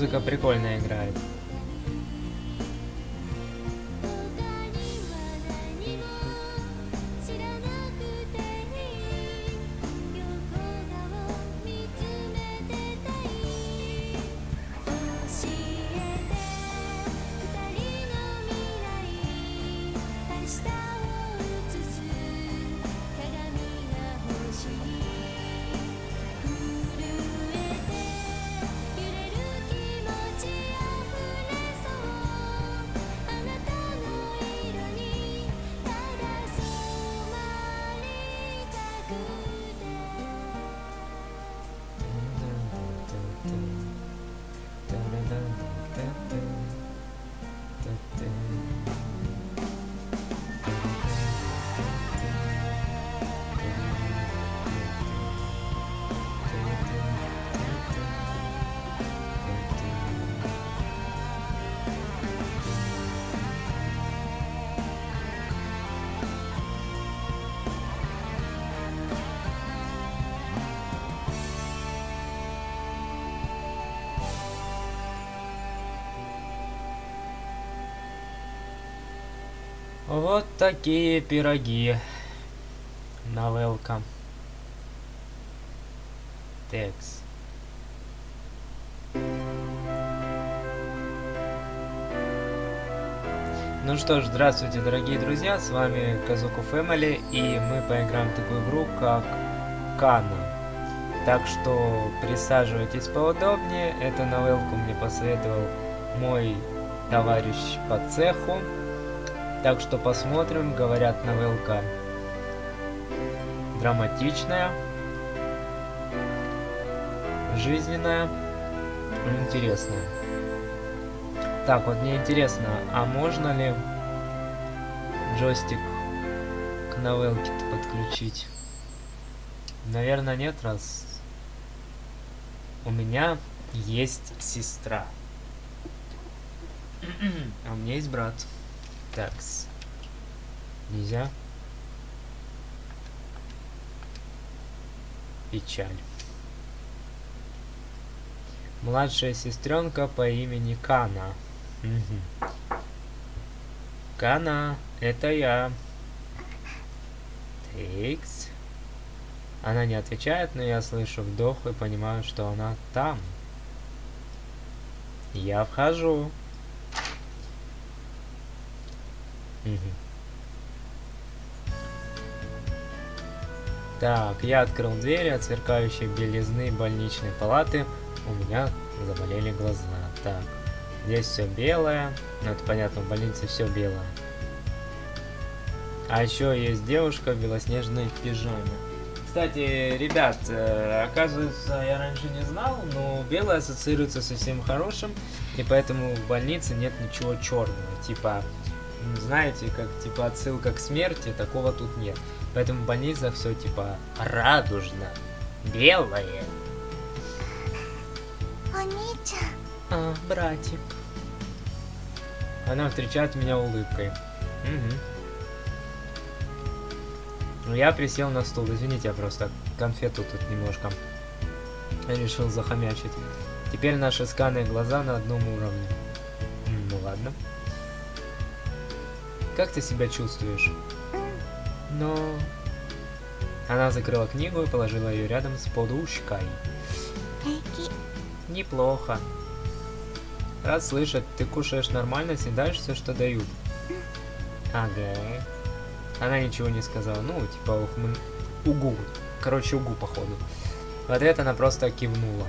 музыка прикольно играет. Вот такие пироги. Новелка. Текс. Ну что ж, здравствуйте, дорогие друзья, с вами Казуку Family, и мы поиграем в такую игру, как Кана. Так что присаживайтесь поудобнее, эту новелку мне посоветовал мой товарищ по цеху. Так что посмотрим, говорят, новелка драматичная, жизненная, интересная. Так, вот мне интересно, а можно ли джойстик к новелке подключить? Наверное, нет, раз у меня есть сестра. а у меня есть брат. Такс. Нельзя. Печаль. Младшая сестренка по имени Кана. Угу. Кана, это я. Тейкс. Она не отвечает, но я слышу вдох и понимаю, что она там. Я вхожу. Так, я открыл двери от сверкающей белизны больничной палаты. У меня заболели глаза. Так, здесь все белое. Ну, это понятно, в больнице все белое. А еще есть девушка в белоснежной пижаме. Кстати, ребят, э, оказывается, я раньше не знал, но белое ассоциируется со всем хорошим, и поэтому в больнице нет ничего черного. Типа, знаете, как типа отсылка к смерти, такого тут нет. Поэтому больница все типа радужно, белое. Онича. А, братик. Она встречает меня улыбкой. Угу. Я присел на стул. Извините, я просто конфету тут немножко решил захомячить. Теперь наши сканы глаза на одном уровне. Ну ладно. Как ты себя чувствуешь? Но... Она закрыла книгу и положила ее рядом с подушкой. Неплохо. Рад слышать, ты кушаешь нормально, съедаешь все, что дают. Ага. Она ничего не сказала. Ну, типа, ухмы... угу. Короче, угу, походу. В ответ она просто кивнула.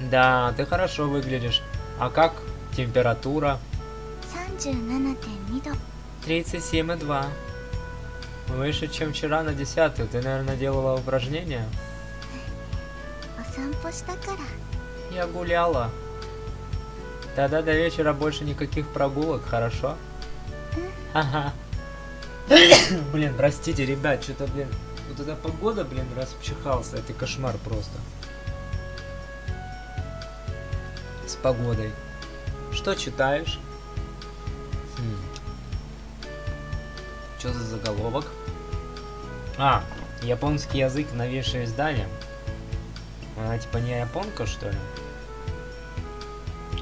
Да, ты хорошо выглядишь. А как температура? 37,2. Выше, чем вчера на десятую. Ты, наверное, делала упражнения? Я гуляла. Тогда до вечера больше никаких прогулок, хорошо? Ага. блин, простите, ребят, что-то, блин, вот эта погода, блин, распчихался. Это кошмар просто. С погодой. Что читаешь? Хм. Что за заголовок? А, японский язык новейшее издание. Она типа не японка, что ли?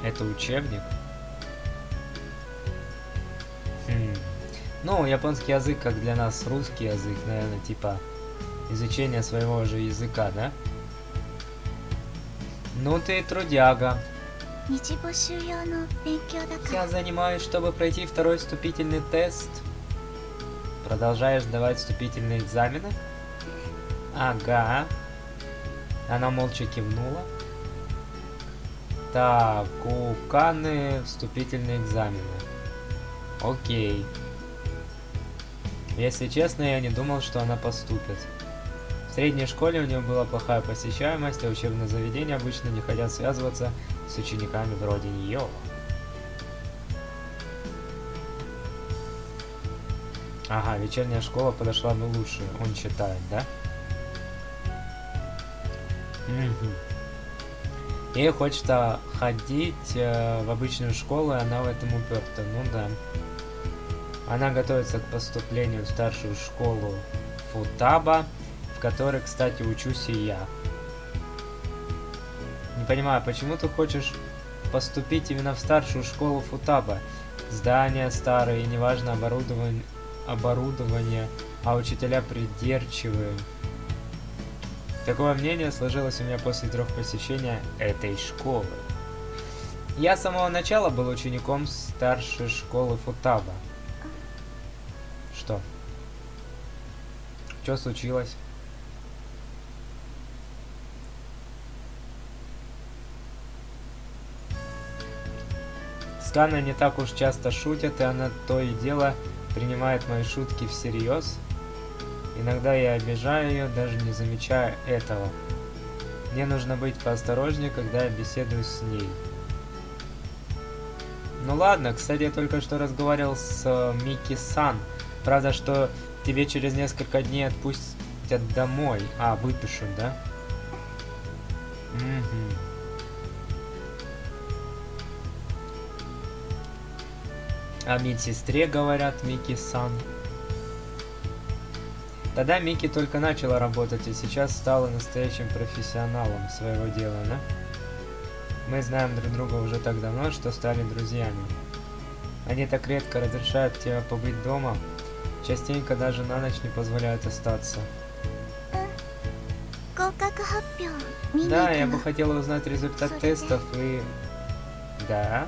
Это учебник. Хм. Ну, японский язык, как для нас русский язык, наверное, типа изучение своего же языка, да? Ну ты трудяга. Я занимаюсь, чтобы пройти второй вступительный тест. Продолжаешь сдавать вступительные экзамены? Ага. Она молча кивнула. Так, у Каны вступительные экзамены. Окей. Если честно, я не думал, что она поступит. В средней школе у нее была плохая посещаемость, а учебные заведения обычно не хотят связываться с учениками вроде нее. Ага, вечерняя школа подошла бы лучше, он считает, да? Мгм. Ей хочется ходить э, в обычную школу, и она в этом уперта. Ну да. Она готовится к поступлению в старшую школу Футаба, в которой, кстати, учусь и я. Понимаю, почему ты хочешь поступить именно в старшую школу Футаба? Здания старые, неважно оборудование, оборудование, а учителя придирчивые. Такое мнение сложилось у меня после трех посещения этой школы. Я с самого начала был учеником старшей школы Футаба. Что? Что случилось? Каной не так уж часто шутят, и она то и дело принимает мои шутки всерьез. Иногда я обижаю ее, даже не замечая этого. Мне нужно быть поосторожнее, когда я беседую с ней. Ну ладно, кстати, я только что разговаривал с э, Микки Сан. Правда, что тебе через несколько дней отпустят домой. А, выпишут, да? Мгм. О медсестре говорят Мики-сан. Тогда Мики только начала работать и сейчас стала настоящим профессионалом своего дела, да? Мы знаем друг друга уже так давно, что стали друзьями. Они так редко разрешают тебе побыть дома, частенько даже на ночь не позволяют остаться. Да, я бы хотела узнать результат тестов и... Да?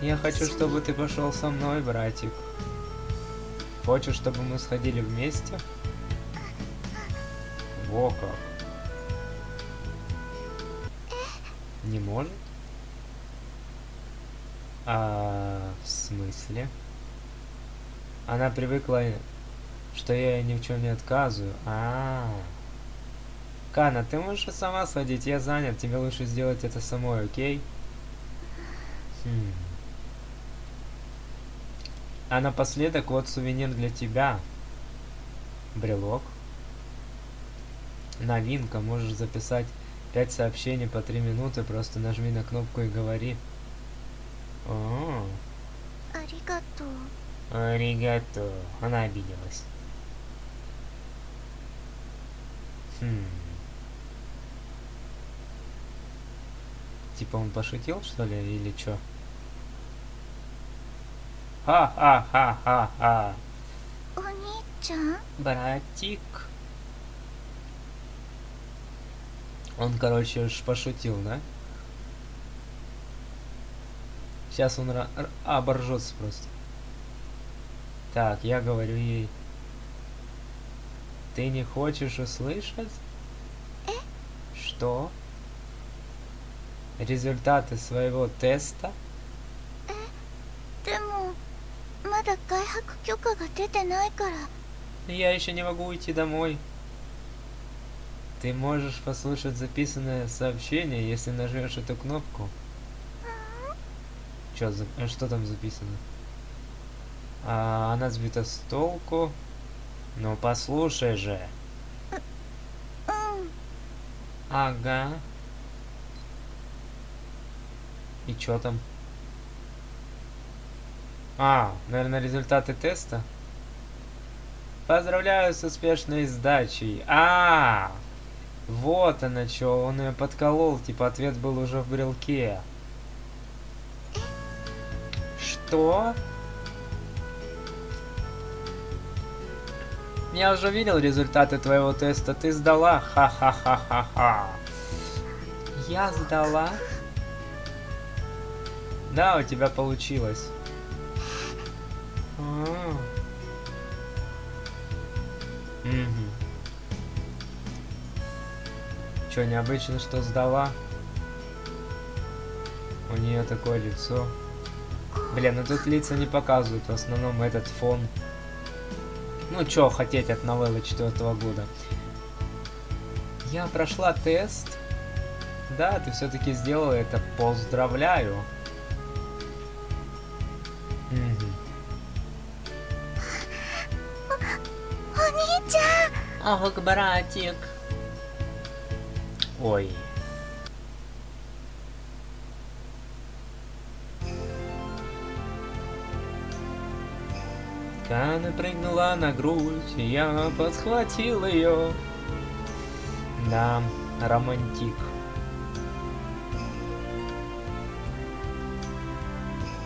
Я хочу, чтобы ты пошел со мной, братик. Хочешь, чтобы мы сходили вместе? Во как. Э? Не может? А в смысле? Она привыкла, что я ей ни в чем не отказываю. А, -а, а. Кана, ты можешь сама сходить, я занят. Тебе лучше сделать это самой, окей? Okay? А напоследок вот сувенир для тебя. Брелок. Новинка. Можешь записать 5 сообщений по 3 минуты. Просто нажми на кнопку и говори. О. Аригато. Аригато. Она обиделась. Хм. Типа он пошутил, что ли, или чё? Ха-ха-ха-ха-ха. О, Нитян. Братик. Он, короче, уж пошутил, да? Сейчас он оборжется просто. Так, я говорю ей. Ты не хочешь услышать? Э? Что? Результаты своего теста? Э? Я еще не могу уйти домой. Ты можешь послушать записанное сообщение, если нажмешь эту кнопку. Чё, за- э, что там записано? А, она сбита с толку. Ну послушай же. うん、Ага. И чё там? А, наверное, результаты теста? Поздравляю с успешной сдачей. А, вот она что, он ее подколол, типа ответ был уже в брелке. Что? Я уже видел результаты твоего теста, ты сдала. Ха-ха-ха-ха-ха. Я сдала? Да, у тебя получилось. А. Мгм. Чё, необычно, что сдала? У нее такое лицо. Блин, ну тут лица не показывают, в основном этот фон. Ну, чё хотеть от новеллы четвертого года. Я прошла тест. Да, ты все-таки сделала это. Поздравляю. ゃん Ох, братик. Ой. Кана прыгнула на грудь, я подхватил ее. Да, романтик.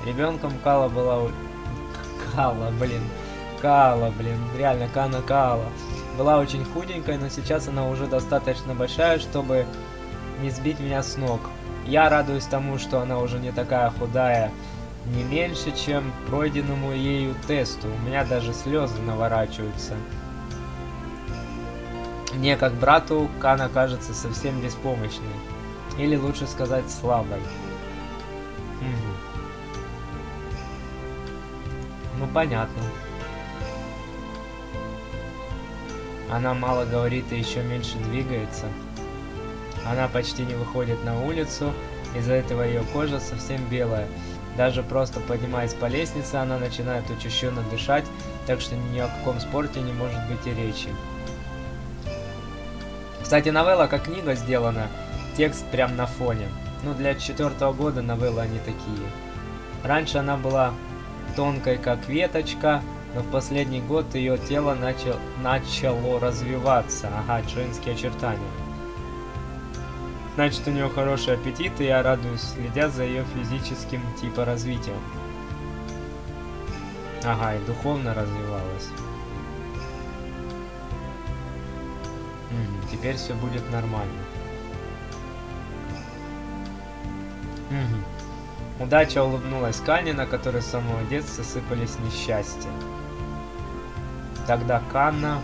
Ребенком Кала была... Кала, блин. Кала, блин. Реально, Кана Кала. Была очень худенькая, но сейчас она уже достаточно большая, чтобы не сбить меня с ног. Я радуюсь тому, что она уже не такая худая, не меньше, чем пройденному ею тесту. У меня даже слезы наворачиваются. Мне, как брату, Кана кажется совсем беспомощной. Или лучше сказать, слабой. Мгм. Ну, понятно. Она мало говорит и еще меньше двигается. Она почти не выходит на улицу, из-за этого ее кожа совсем белая. Даже просто поднимаясь по лестнице, она начинает учащенно дышать, так что ни о каком спорте не может быть и речи. Кстати, новелла как книга сделана, текст прям на фоне. Ну, для четвертого года новеллы они такие. Раньше она была тонкой, как веточка, но в последний год ее тело начал, начало развиваться. Ага, женские очертания. Значит, у нее хороший аппетит, и я радуюсь, следя за ее физическим типа развитием. Ага, и духовно развивалась. Мгм, теперь все будет нормально. Мгм. Удача улыбнулась Кане, на которой с самого детства сыпались несчастья. Тогда Канна,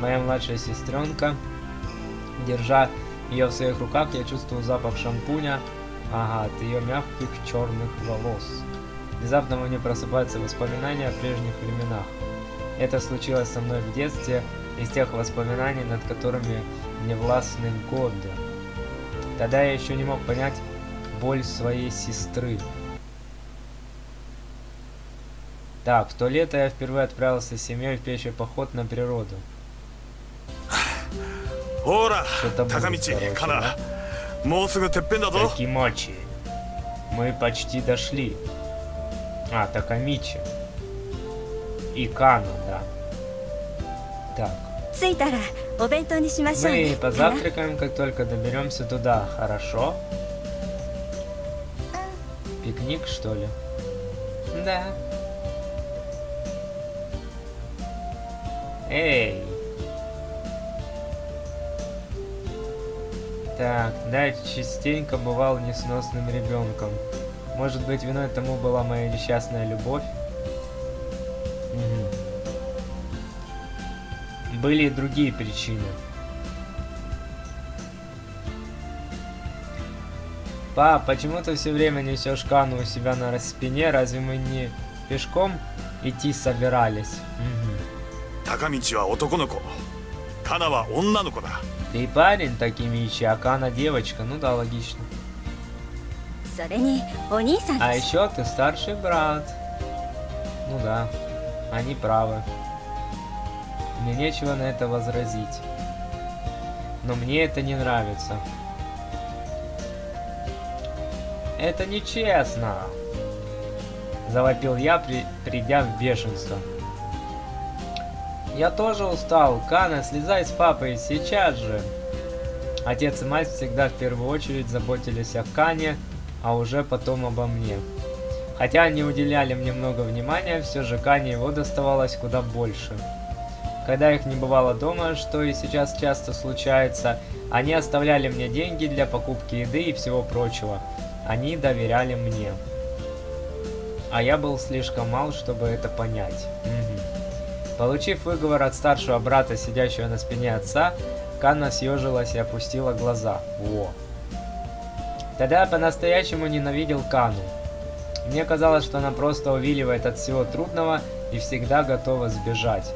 моя младшая сестренка, держа ее в своих руках, я чувствую запах шампуня, ага, от ее мягких черных волос. Внезапно во мне просыпаются воспоминания о прежних временах. Это случилось со мной в детстве, из тех воспоминаний, над которыми не властны годы. Тогда я еще не мог понять боль своей сестры. Так, в то лето я впервые отправился с семьей в пеший поход на природу. Ора, Такамичи, Кана, Такимочи, мы почти дошли. А, Такамичи. И Кана, да. Так. Мы позавтракаем, как только доберемся туда, хорошо? Пикник, что ли? Да. Эй! Так, да, частенько бывал несносным ребенком. Может быть, виной тому была моя несчастная любовь? Мгм. Были и другие причины. Пап, почему ты все время несешь Кану у себя на спине? Разве мы не пешком идти собирались? Мгм. 高道は男の子カナは女の子だ Ты парень Такимичи, а Кана девочка. Ну да, логично. それにお兄さん А だし еще ты старший брат. Ну да, они правы. Мне нечего на это возразить. Но мне это не нравится. Это нечестно! Завопил я, при- придя в бешенство. Я тоже устал. Кана, слезай с папой сейчас же. Отец и мать всегда в первую очередь заботились о Кане, а уже потом обо мне. Хотя они уделяли мне много внимания, все же Кане его доставалось куда больше. Когда их не бывало дома, что и сейчас часто случается, они оставляли мне деньги для покупки еды и всего прочего. Они доверяли мне. А я был слишком мал, чтобы это понять. Мгм. Получив выговор от старшего брата, сидящего на спине отца, Канна съежилась и опустила глаза. Во. Тогда я по-настоящему ненавидел Кану. Мне казалось, что она просто увиливает от всего трудного и всегда готова сбежать.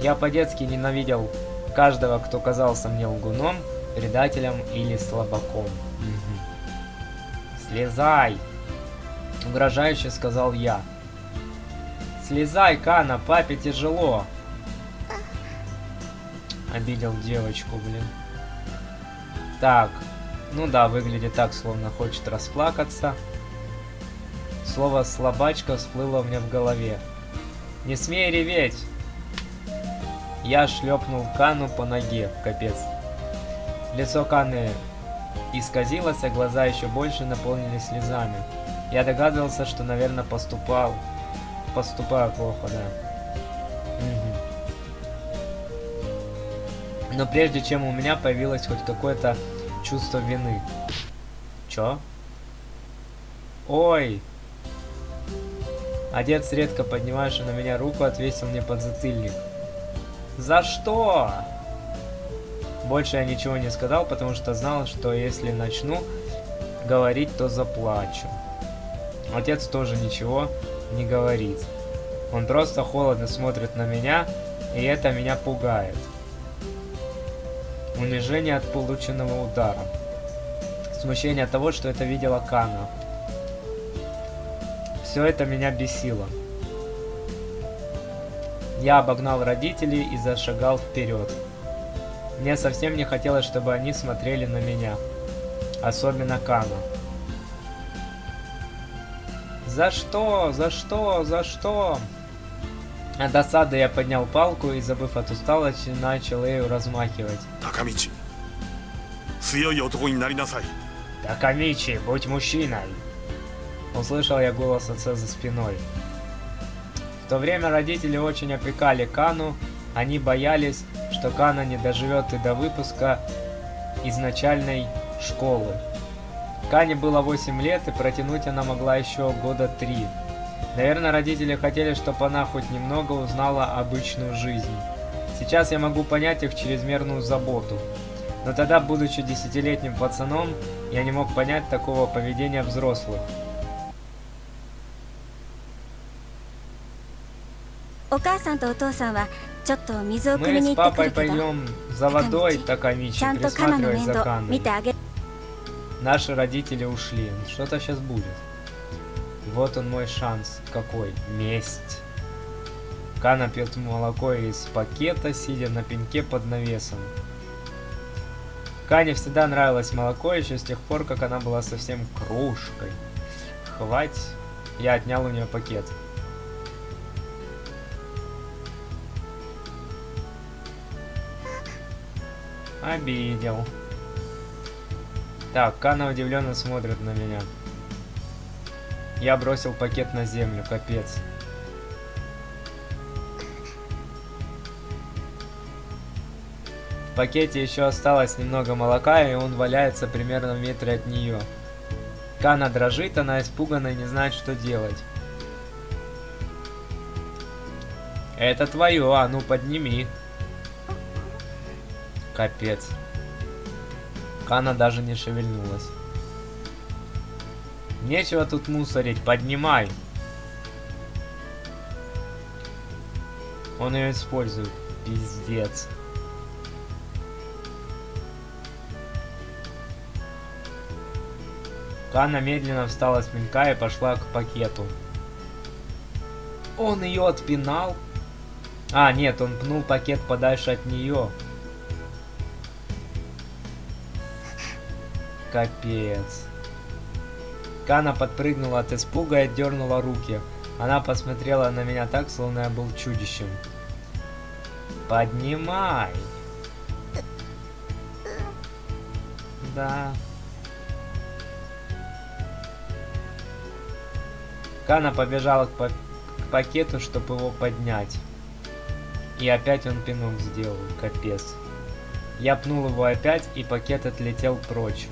Я по-детски ненавидел каждого, кто казался мне лгуном, предателем или слабаком. Мгм. «Слезай!» — угрожающе сказал я. «Слезай, Кана, папе тяжело!» Обидел девочку, блин. Так, ну да, выглядит так, словно хочет расплакаться. Слово «слабачка» всплыло мне в голове. «Не смей реветь!» Я шлепнул Кану по ноге, капец. Лицо Каны исказилось, а глаза еще больше наполнились слезами. Я догадывался, что, наверное, поступал... Поступаю плохо, да. Но прежде чем у меня появилось хоть какое-то чувство вины. Чё? Ой! Отец, редко поднимающий на меня руку, отвесил мне подзатыльник. За что? Больше я ничего не сказал, потому что знал, что если начну говорить, то заплачу. Отец тоже ничего не говорит. Он просто холодно смотрит на меня, и это меня пугает. Унижение от полученного удара. Смущение от того, что это видела Кана. Все это меня бесило. Я обогнал родителей и зашагал вперед. Мне совсем не хотелось, чтобы они смотрели на меня. Особенно Кана. За что? За что? За что? От досады я поднял палку и, забыв от усталости, начал ее размахивать. Такамичи, сильный Такамичи, будь мужчиной! Услышал я голос отца за спиной. В то время родители очень опекали Кану, они боялись, что Кана не доживет и до выпуска изначальной школы. Кане было 8 лет, и протянуть она могла еще года 3. Наверное, родители хотели, чтобы она хоть немного узнала обычную жизнь. Сейчас я могу понять их чрезмерную заботу. Но тогда, будучи десятилетним пацаном, я не мог понять такого поведения взрослых. Мы с папой пойдем за водой, Такамичи, присматривать за Каной. Наши родители ушли. Что-то сейчас будет. Вот он мой шанс. Какой? Месть. Кана пьет молоко из пакета, сидя на пеньке под навесом. Кане всегда нравилось молоко еще с тех пор, как она была совсем кружкой. Хвать. Я отнял у нее пакет. Обидел. Так, Кана удивленно смотрит на меня. Я бросил пакет на землю, капец. В пакете еще осталось немного молока, и он валяется примерно в метре от нее. Кана дрожит, она испугана и не знает, что делать. Это твое, а ну подними. Капец. Кана даже не шевельнулась. Нечего тут мусорить, поднимай. Он ее использует. Пиздец. Кана медленно встала с пенька и пошла к пакету. Он ее отпинал? А, нет, он пнул пакет подальше от нее. Капец. Кана подпрыгнула от испуга и отдернула руки. Она посмотрела на меня так, словно я был чудищем. Поднимай. Да. Кана побежала к, па- к пакету, чтобы его поднять. И опять он пинок сделал. Капец. Я пнул его опять, и пакет отлетел прочь.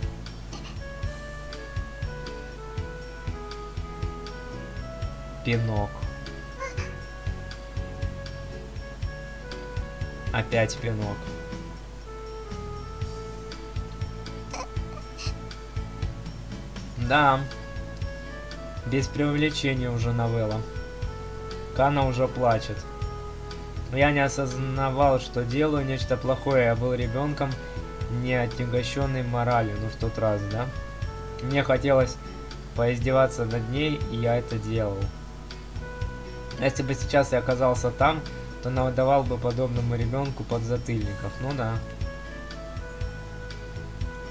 Пинок. Опять пинок. Да. Без преувеличения уже новелла. Кана уже плачет. Я не осознавал, что делаю нечто плохое. Я был ребенком, не отягощенный моралью. Ну, в тот раз, да? Мне хотелось поиздеваться над ней, и я это делал. Если бы сейчас я оказался там, то надавал бы подобному ребенку подзатыльников. Ну да.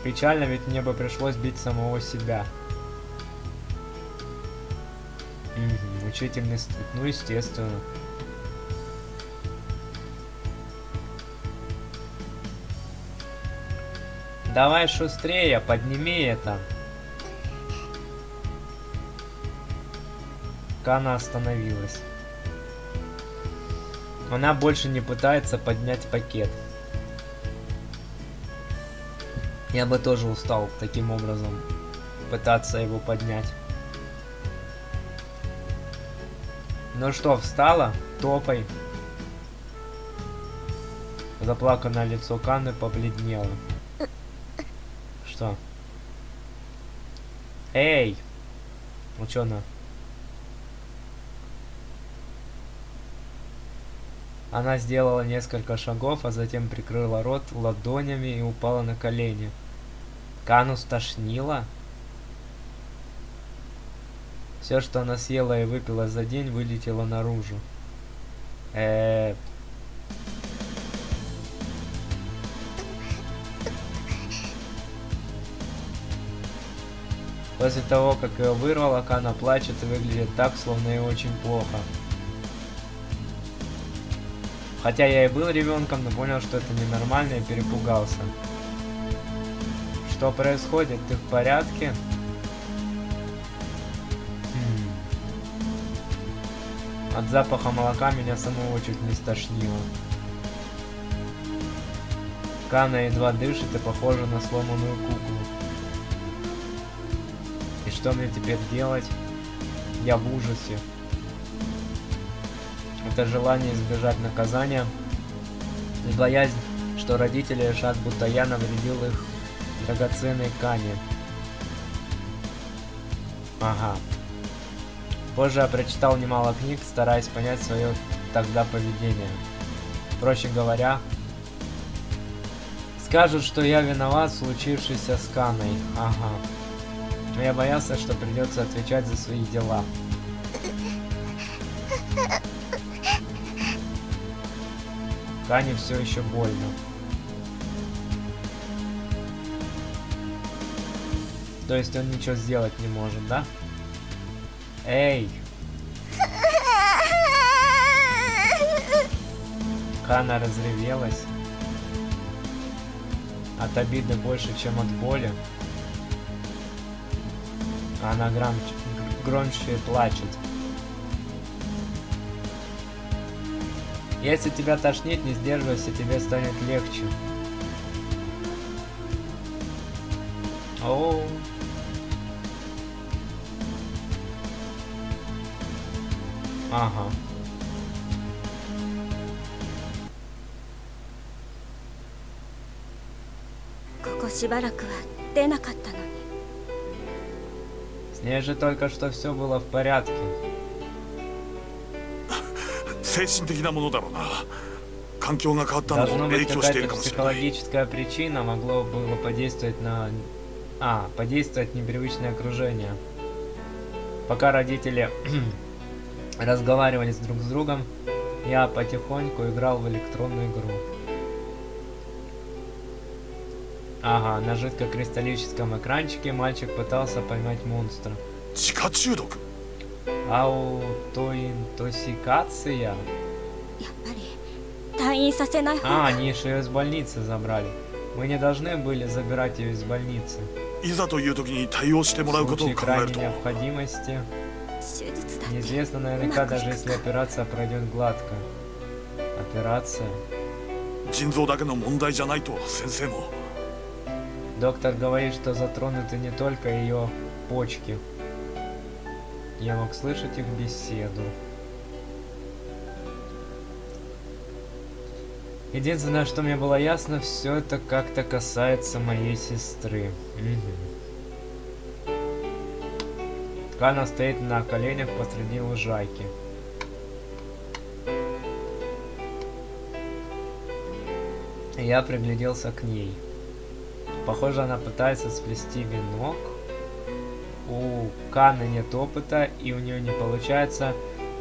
Печально, ведь мне бы пришлось бить самого себя. Мгм, Мучительный стыд. Ну, естественно. Давай шустрее, подними это. Кана остановилась. Она больше не пытается поднять пакет. Я бы тоже устал таким образом пытаться его поднять. Ну что, встала? Топай. Заплаканное лицо Каны побледнело. Что? Эй! Ну она? Сделала несколько шагов, а затем прикрыла рот ладонями и упала на колени. Кану стошнило? Все, что она съела и выпила за день, вылетело наружу. Э, После того, как ее вырвало, Кана плачет и выглядит так, словно ей очень плохо. Хотя я и был ребенком, но понял, что это ненормально и перепугался. Что происходит? Ты в порядке? Хм. От запаха молока меня самого чуть не стошнило. Кана едва дышит и похожа на сломанную куклу. И что мне теперь делать? Я в ужасе. Это желание избежать наказания и боязнь, что родители решат, будто я навредил их драгоценной Кане. Ага. Позже я прочитал немало книг, стараясь понять свое тогда поведение. Проще говоря, скажут, что я виноват в случившейся с Каной. Ага. Но я боялся, что придется отвечать за свои дела. Кане все еще больно. То есть он ничего сделать не может, да? Эй! Кана разревелась. От обиды больше, чем от боли. Она громче, громче плачет. Если тебя тошнит, не сдерживайся, тебе станет легче. Оу. Ага. С ней же только что все было в порядке. 精神的なものだろうな環境が変わったの Должно も影 быть 響している какая-то かもしれない психологическая причина могло было подействовать на... А, подействовать непривычное окружение. Пока родители разговаривали с друг с другом, я потихоньку играл в электронную игру. Ага, на жидкокристаллическом экранчике мальчик пытался поймать монстра. 地下中毒 аутоинтоксикация. А, они еще ее из больницы забрали. Мы не должны были забирать ее из больницы. В случае крайней необходимости. Неизвестно наверняка, даже если операция пройдет гладко. Операция. Доктор говорит, что затронуты не только ее почки. Я мог слышать их беседу. Единственное, что мне было ясно, все это как-то касается моей сестры. Мгм. Кана стоит на коленях посреди лужайки. Я пригляделся к ней. Похоже, она пытается сплести венок. У Каны нет опыта, и у нее не получается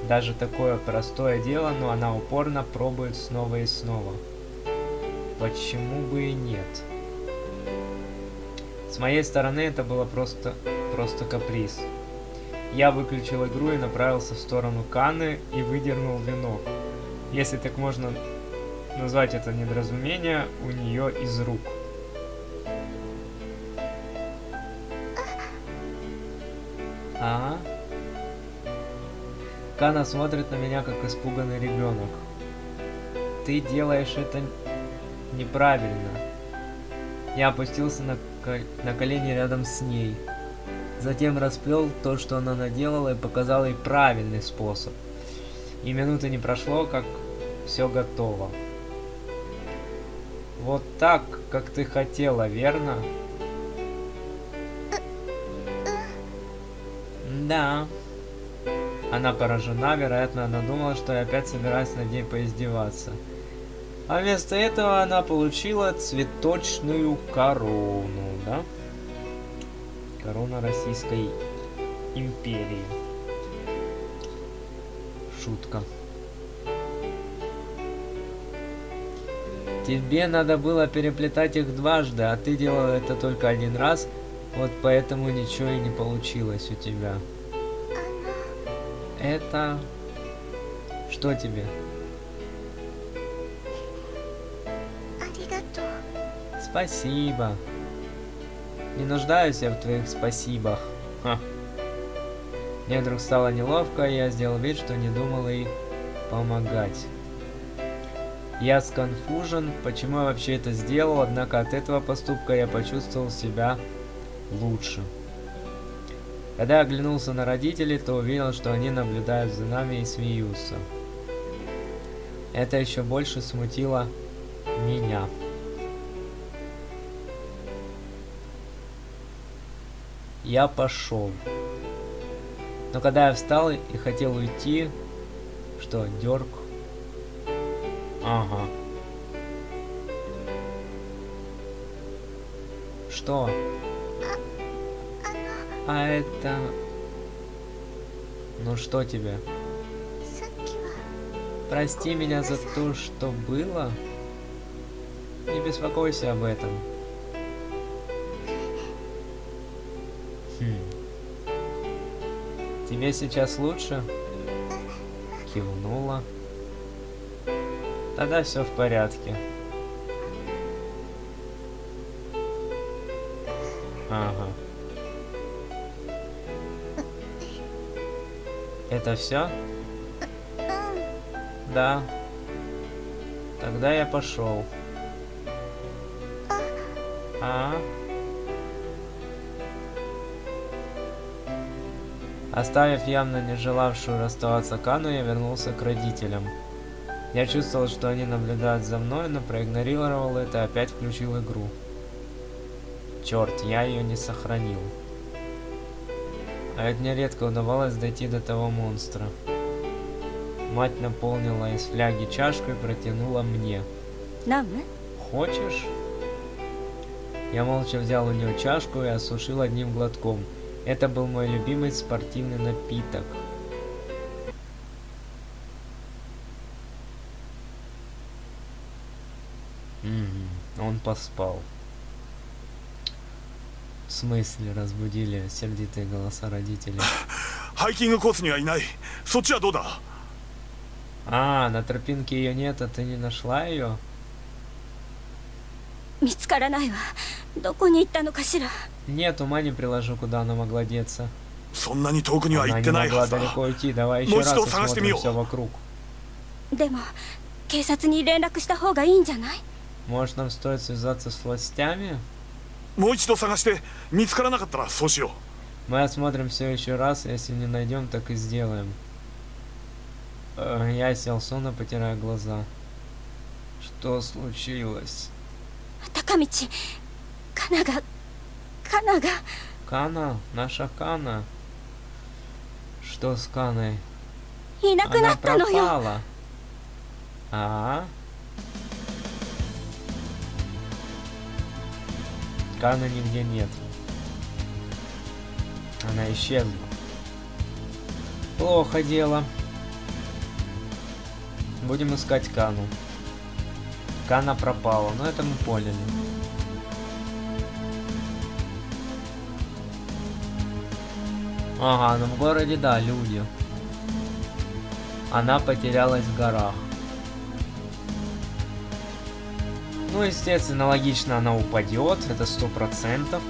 даже такое простое дело, но она упорно пробует снова и снова. Почему бы и нет? С моей стороны это было просто, просто каприз. Я выключил игру и направился в сторону Каны и выдернул венок. Если так можно назвать это недоразумение, у нее из рук. А? Кана смотрит на меня, как испуганный ребенок. Ты делаешь это неправильно. Я опустился на, ко- на колени рядом с ней. Затем расплел то, что она наделала, и показал ей правильный способ. И минуты не прошло, как все готово. Вот так, как ты хотела, верно? Да. Она поражена, вероятно, она думала, что я опять собираюсь над ней поиздеваться. А вместо этого она получила цветочную корону, да? Корона Российской империи. Шутка. Тебе надо было переплетать их дважды, а ты делал это только один раз, вот поэтому ничего и не получилось у тебя. Это... Что тебе? Спасибо. Не нуждаюсь я в твоих спасибах. Ха. Мне вдруг стало неловко, и я сделал вид, что не думал и помогать. Я сконфужен, почему я вообще это сделал, однако от этого поступка я почувствовал себя лучше. Когда оглянулся на родителей, то увидел, что они наблюдают за нами и смеются. Это еще больше смутило меня. Я пошел. Но когда я встал и хотел уйти, что, дерг? Ага. Что? А это... Ну что тебе? Прости меня за то, что было. Не беспокойся об этом. Хм. Тебе сейчас лучше? Кивнула. Тогда все в порядке. Ага. Это все? Да. Тогда я пошел. А? Оставив явно не желавшую расставаться Кану, я вернулся к родителям. Я чувствовал, что они наблюдают за мной, но проигнорировал это и опять включил игру. Черт, я ее не сохранил. А мне редко удавалось дойти до того монстра. Мать наполнила из фляги чашку и протянула мне. ナム Хочешь? Я молча взял у нее чашку и осушил одним глотком. Это был мой любимый спортивный напиток. Мгм, он поспал В смысле разбудили сердитые голоса родителей? ハイキングコースにはいないそっちはどうだ А, на тропинке ее нет, а ты не нашла ее? 見つからないわどこに行ったのかしら Нет, ума не приложу, куда она могла деться. そんなに遠くには Она 行っ не てない могла はずだ далеко уйти. Давай еще Может, раз что,探してみ осмотрим よう。 все вокруг. でも警察に連絡した方がいいんじゃない Может, нам стоит связаться с властями? もう一度探して見つからなかったらそうしよ Мы осмотрим все еще раз, если не найдем, так и сделаем. Э, Я сел сонно, потирая глаза. Что случилось? 高道カナがカナが Кана, наша Кана. Что с Каной? いなくな Она ったのよ пропала. А? Кана нигде нет. Она исчезла. Плохо дело. Будем искать Кану. Кана пропала, но это мы поняли. Ага, ну в городе, да, люди. Она потерялась в горах. Ну, естественно, логично, она упадет, это сто процентов.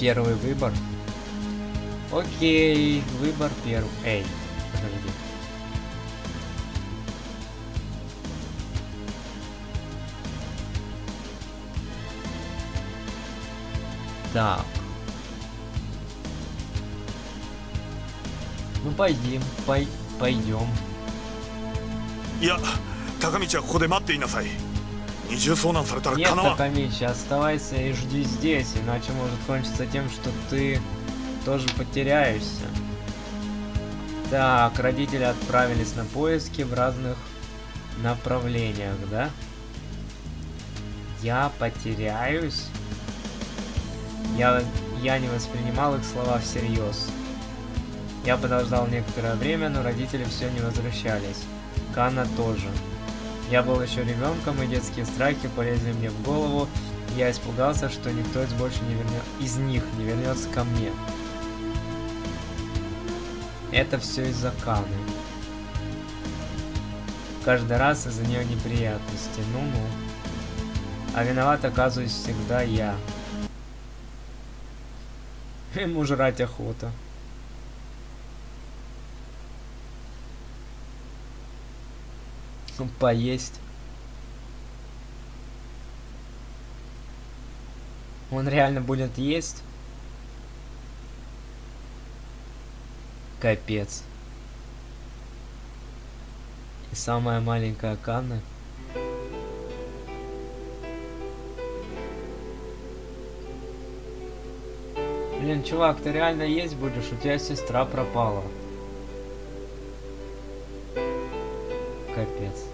Первый выбор. Окей, выбор первый. Эй, подожди. Так. Ну пойдем, пой, пойдем. Я, Такамичи, ходе матте инасай. Нет, Такамичи, оставайся и жди здесь, иначе может кончиться тем, что ты тоже потеряешься. Так, родители отправились на поиски в разных направлениях, да? Я потеряюсь? Я, я не воспринимал их слова всерьез. Я подождал некоторое время, но родители все не возвращались. Кана тоже. Я был еще ребенком, и детские страхи полезли мне в голову. Я испугался, что никто из больше не вернет, из них не вернется ко мне. Это все из-за Каны. Каждый раз из-за нее неприятности. Ну-ну. А виноват оказываюсь всегда я. Ему жрать охота. Поесть. Он реально будет есть? Капец. И самая маленькая Канна. Блин, чувак, ты реально есть будешь? У тебя сестра пропала. Капец.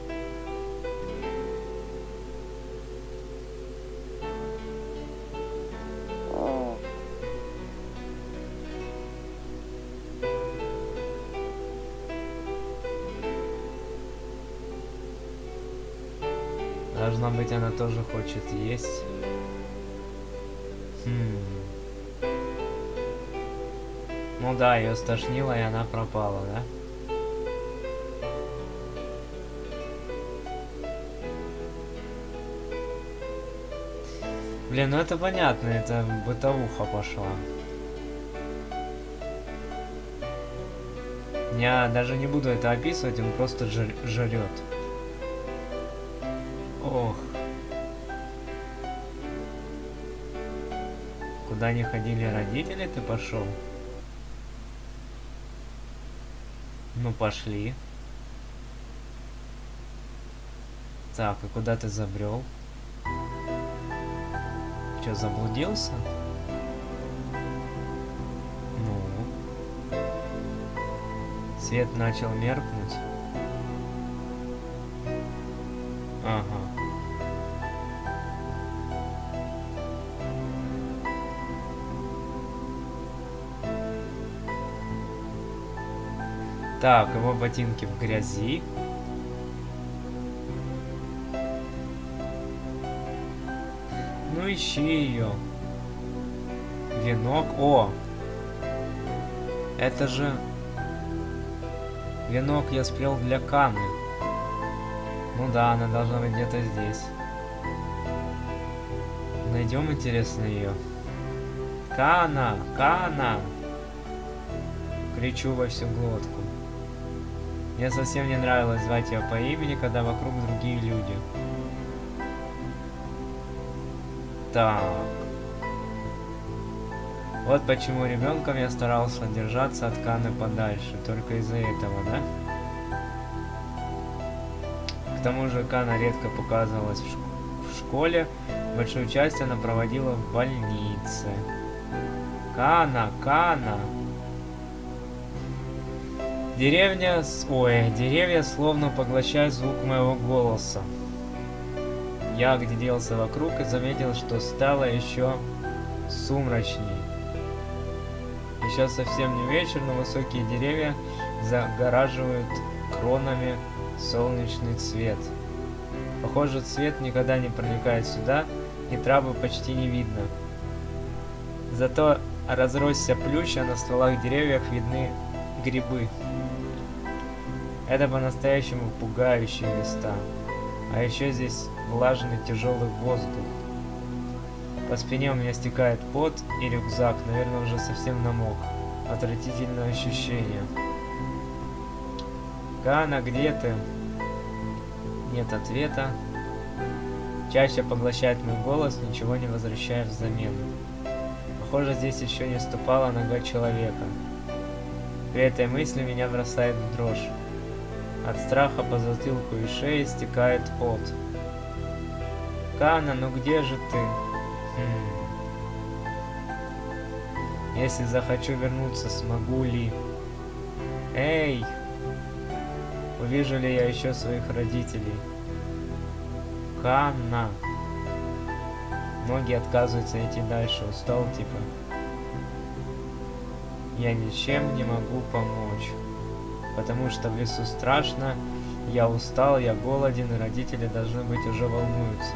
Тоже хочет есть. Хм. Ну да, ее стошнило, и она пропала, да? Блин, ну это понятно, это бытовуха пошла. Я даже не буду это описывать, он просто жр- жрет. Куда не ходили родители, ты пошел? Ну пошли. Так, и куда ты забрел? Че, заблудился? Ну. Свет начал меркнуть. Так, его ботинки в грязи. Ну ищи ее. Венок. О! Это же... Венок я спел для Каны. Ну да, она должна быть где-то здесь. Найдем, интересно, ее. Кана! Кана! Кричу во всю глотку. Мне совсем не нравилось звать ее по имени, когда вокруг другие люди. Так. Вот почему ребенком я старался держаться от Каны подальше, только из-за этого, да? К тому же Кана редко показывалась в, шк в школе, большую часть она проводила в больнице. Кана, Кана! Деревня... Ой, деревья словно поглощают звук моего голоса. Я огляделся вокруг и заметил, что стало еще сумрачнее. Еще совсем не вечер, но высокие деревья загораживают кронами солнечный цвет. Похоже, свет никогда не проникает сюда, и травы почти не видно. Зато разросся плющ, а на стволах деревьев видны грибы. Это по-настоящему пугающие места. А еще здесь влажный тяжелый воздух. По спине у меня стекает пот, и рюкзак, наверное, уже совсем намок. Отвратительное ощущение. Кана, где ты? Нет ответа. Чаще поглощает мой голос, ничего не возвращая взамен. Похоже, здесь еще не ступала нога человека. При этой мысли меня бросает в дрожь. От страха по затылку и шее стекает пот. Кана, ну где же ты? Хм. Если захочу вернуться, смогу ли? Эй! Увижу ли я еще своих родителей? Канна! Ноги отказываются идти дальше, устал типа. Я ничем не могу помочь. Потому что в лесу страшно, я устал, я голоден, и родители должны быть уже волнуются.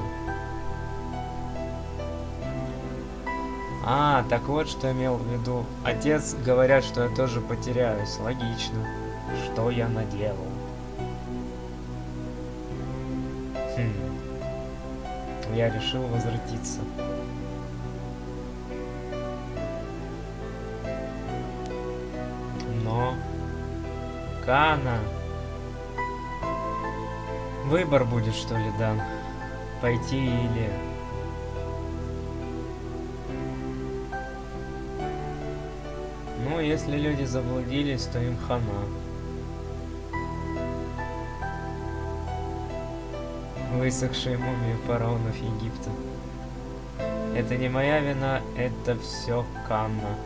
А, так вот, что имел в виду. Отец говорят, что я тоже потеряюсь. Логично. Что я наделал? Хм. Я решил возвратиться. Кана... Выбор будет, что ли, дан? Пойти или... Ну, если люди заблудились, то им хана. Высохшие мумии фараонов Египта. Это не моя вина, это все Канна.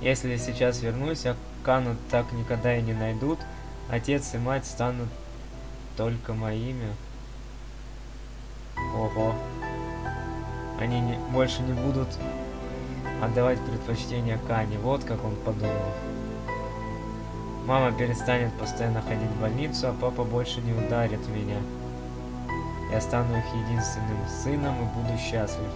Если сейчас вернусь, Канну так никогда и не найдут, отец и мать станут только моими. Ого. Они не, больше не будут отдавать предпочтение Кане. Вот как он подумал. Мама перестанет постоянно ходить в больницу, а папа больше не ударит меня. Я стану их единственным сыном и буду счастлив.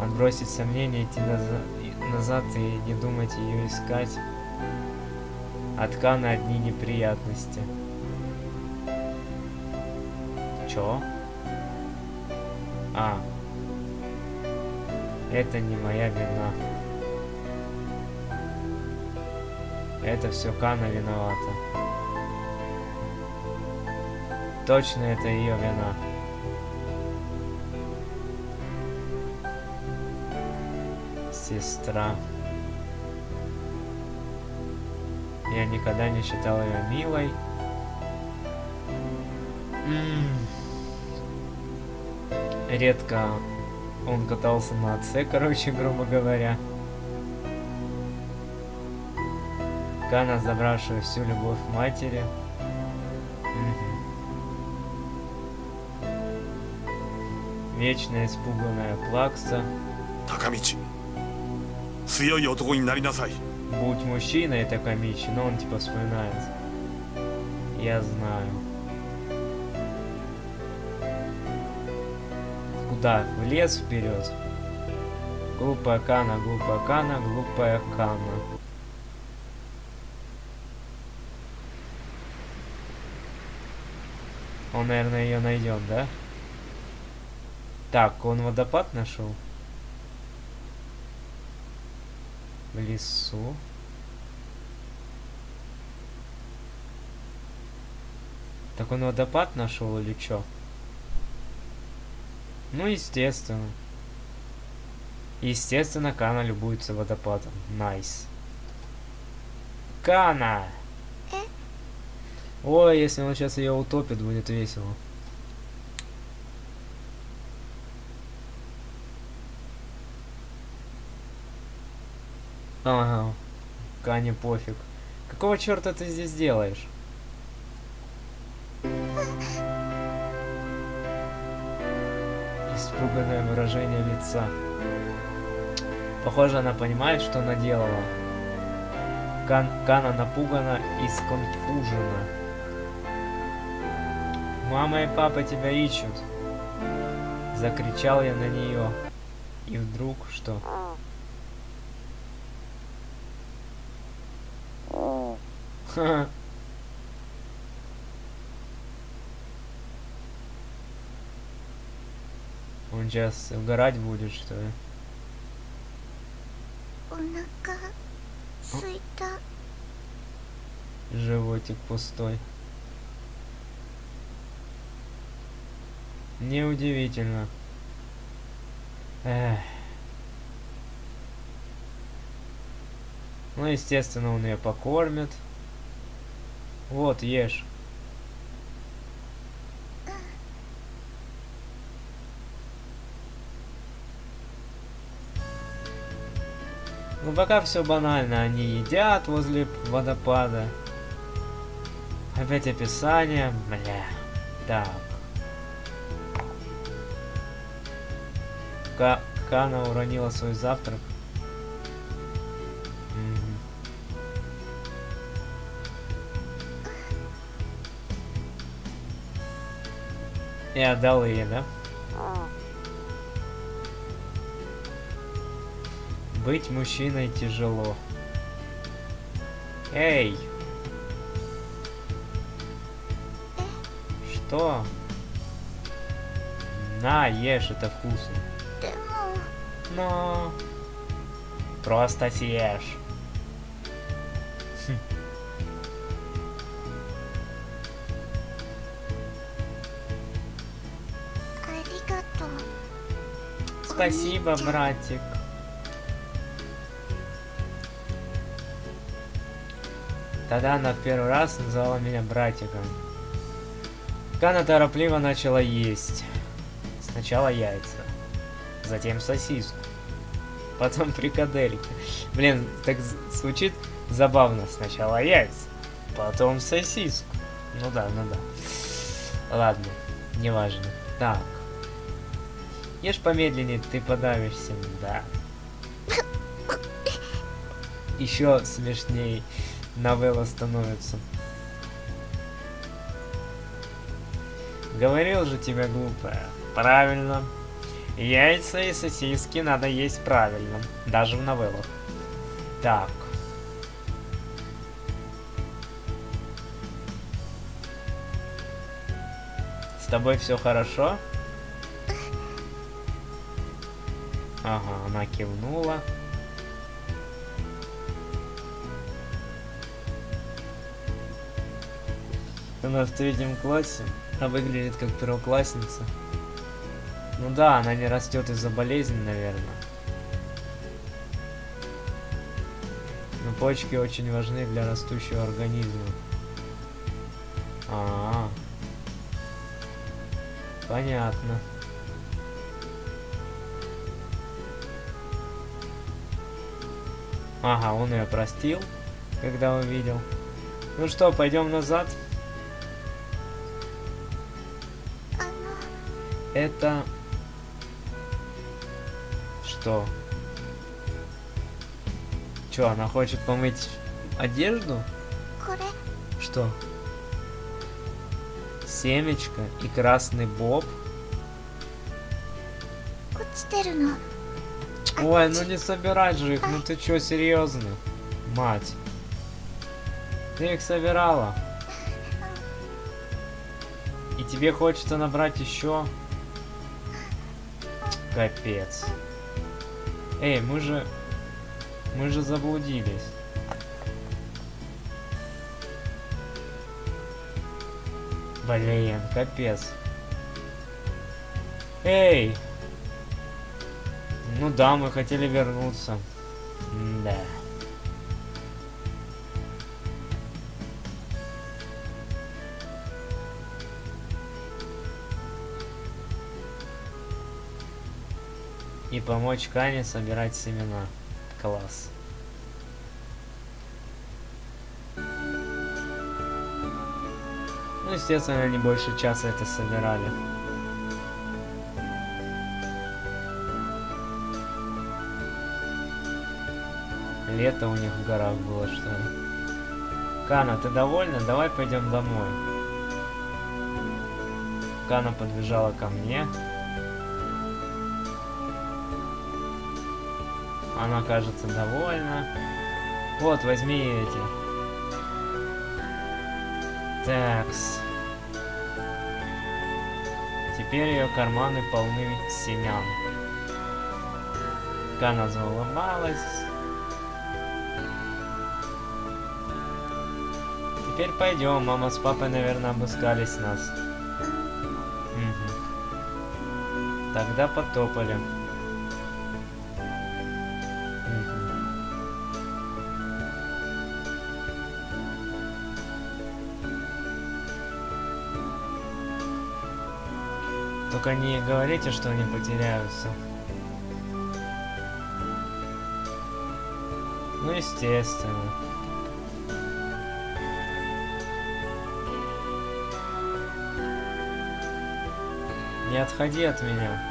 Отбросить сомнения, идти и- назад и не думать ее искать. От Каны одни неприятности. Чё? А. Это не моя вина. Это все Кана виновата. Точно это ее вина. Сестра. Я никогда не считал ее милой. Редко он катался на отце, короче, грубо говоря. Кана, забравшая всю любовь матери. Вечно испуганная Плакса. 高道 強い男になりなさい Будь мужчиной, это комично, но он типа вспоминает. Я знаю. Куда? В лес вперед. Глупая Кана, глупая Кана, глупая Кана. Он, наверное, ее найдет, да? Так, он водопад нашел? В лесу. Так он водопад нашел или чё? Ну, естественно. Естественно, Кана любуется водопадом. Nice. Кана! Э? Ой, если он сейчас ее утопит, будет весело. Ага, Кане пофиг. Какого черта ты здесь делаешь? Испуганное выражение лица. Похоже, она понимает, что наделала. Кан Кана напугана и сконфужена. Мама и папа тебя ищут. Закричал я на нее. И вдруг что? Ха. Он сейчас угорать будет, что ли? Животик пустой. Неудивительно. Эх. Ну, естественно, он ее покормит. Вот, ешь. Ну, пока все банально. Они едят возле водопада. Опять описание. Бля. Так. Ка Кана уронила свой завтрак. И отдал ей, да? Быть мужчиной тяжело. Эй! Что? На, ешь, это вкусно. Но... Просто съешь. Спасибо, братик. Тогда она первый раз назвала меня братиком. Кана торопливо начала есть. Сначала яйца, затем сосиску, потом фрикадельки. Блин, так звучит забавно. Сначала яйца, потом сосиску. Ну да, ну да. Ладно, неважно. Так. Ешь помедленнее, ты подавишься, да. Еще смешней новелла становится. Говорил же тебе, глупая. Правильно. Яйца и сосиски надо есть правильно. Даже в новеллах. Так. С тобой все хорошо? Ага, она кивнула. Она в третьем классе, а выглядит как первоклассница. Ну да, она не растет из-за болезни, наверное. Но почки очень важны для растущего организма. А, -а, -а. понятно. Ага, он ее простил, когда увидел. Ну что, пойдем назад? Это... Что? Че, она хочет помыть одежду? Что? Семечко и красный боб. Ой, ну не собирать же их, ну ты чё, серьезно? Мать. Ты их собирала. И тебе хочется набрать еще? Капец. Эй, мы же... Мы же заблудились. Блин, капец. Эй! Ну да, мы хотели вернуться. Да. И помочь Кане собирать семена. Класс. Ну, естественно, они больше часа это собирали. Лето у них в горах было, что ли. Кана, ты довольна? Давай пойдем домой. Кана подбежала ко мне. Она кажется довольна. Вот, возьми эти. Такс. Теперь ее карманы полны семян. Кана заулыбалась. Теперь пойдем, мама с папой, наверное, обыскались нас. Мгм. Тогда потопали. Только не говорите, что они потеряются. Ну, естественно. Не отходи от меня.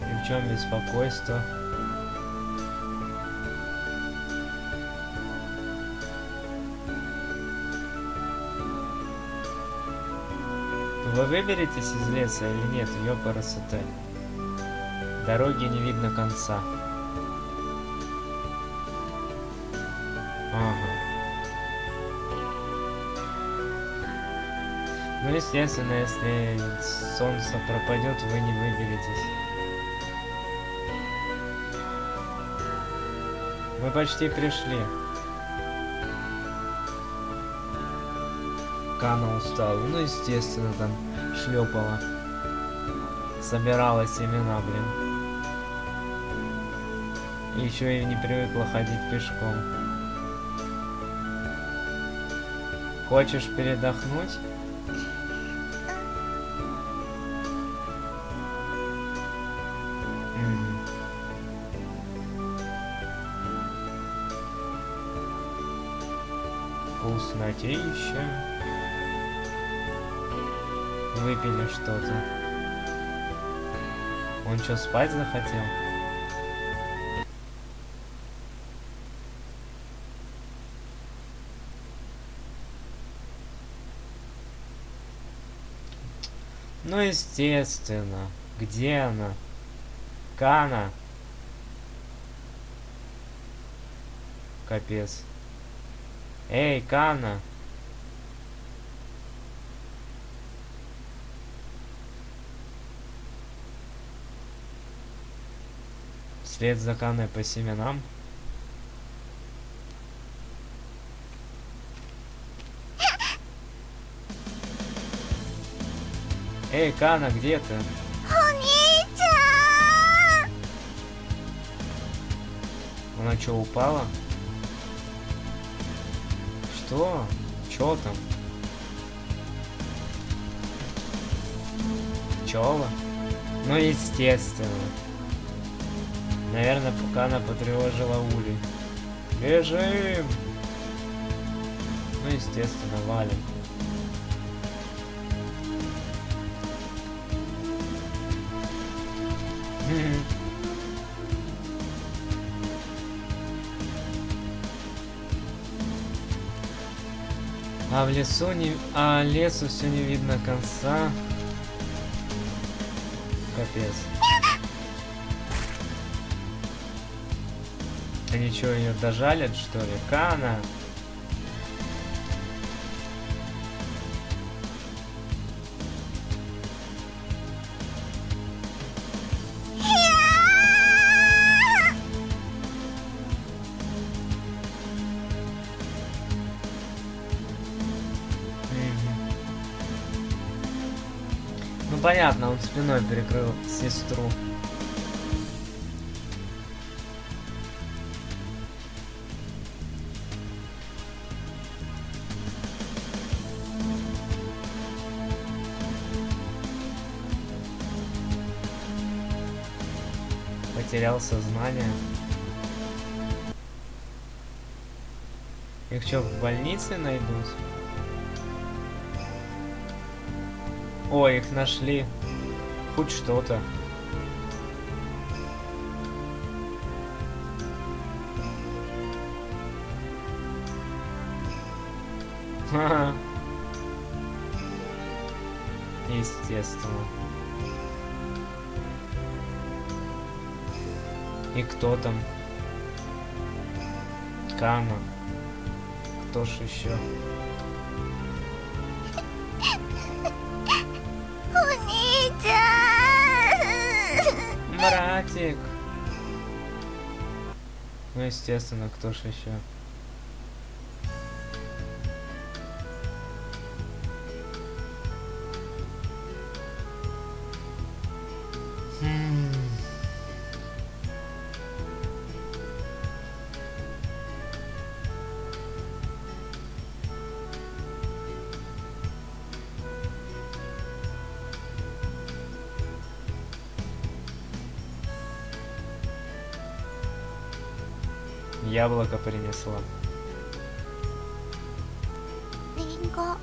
И в чем беспокойство? Вы выберетесь из леса или нет, ёпарасоте? Дороги не видно конца. Ага. Ну, естественно, если солнце пропадет, вы не выберетесь. Мы почти пришли. Кана устала. Ну, естественно, там шлепала. Собирала семена, блин. Еще и не привыкла ходить пешком. Хочешь передохнуть? Вкуснотища. Выпили что-то. Он что, спать захотел? Ну, естественно. Где она? Кана. Капец. Эй, Кана. След заканы по семенам. Эй, Кана, где ты? Она что, упала? Что? Чё там? Пчела? Ну, естественно. Наверное, пока она потревожила Ули. Бежим! Ну, естественно, валим. А в лесу не... А лесу все не видно конца. Капец. Они что, ее дожалят, что ли? Кана! Ну понятно, он спиной перекрыл сестру. Потерял сознание. Их что, в больнице найдут? О, их нашли. Хоть что-то. Кто там? Кама. Кто ж еще? Братик. Ну, естественно, кто ж еще? яблоко принесла. Ринго.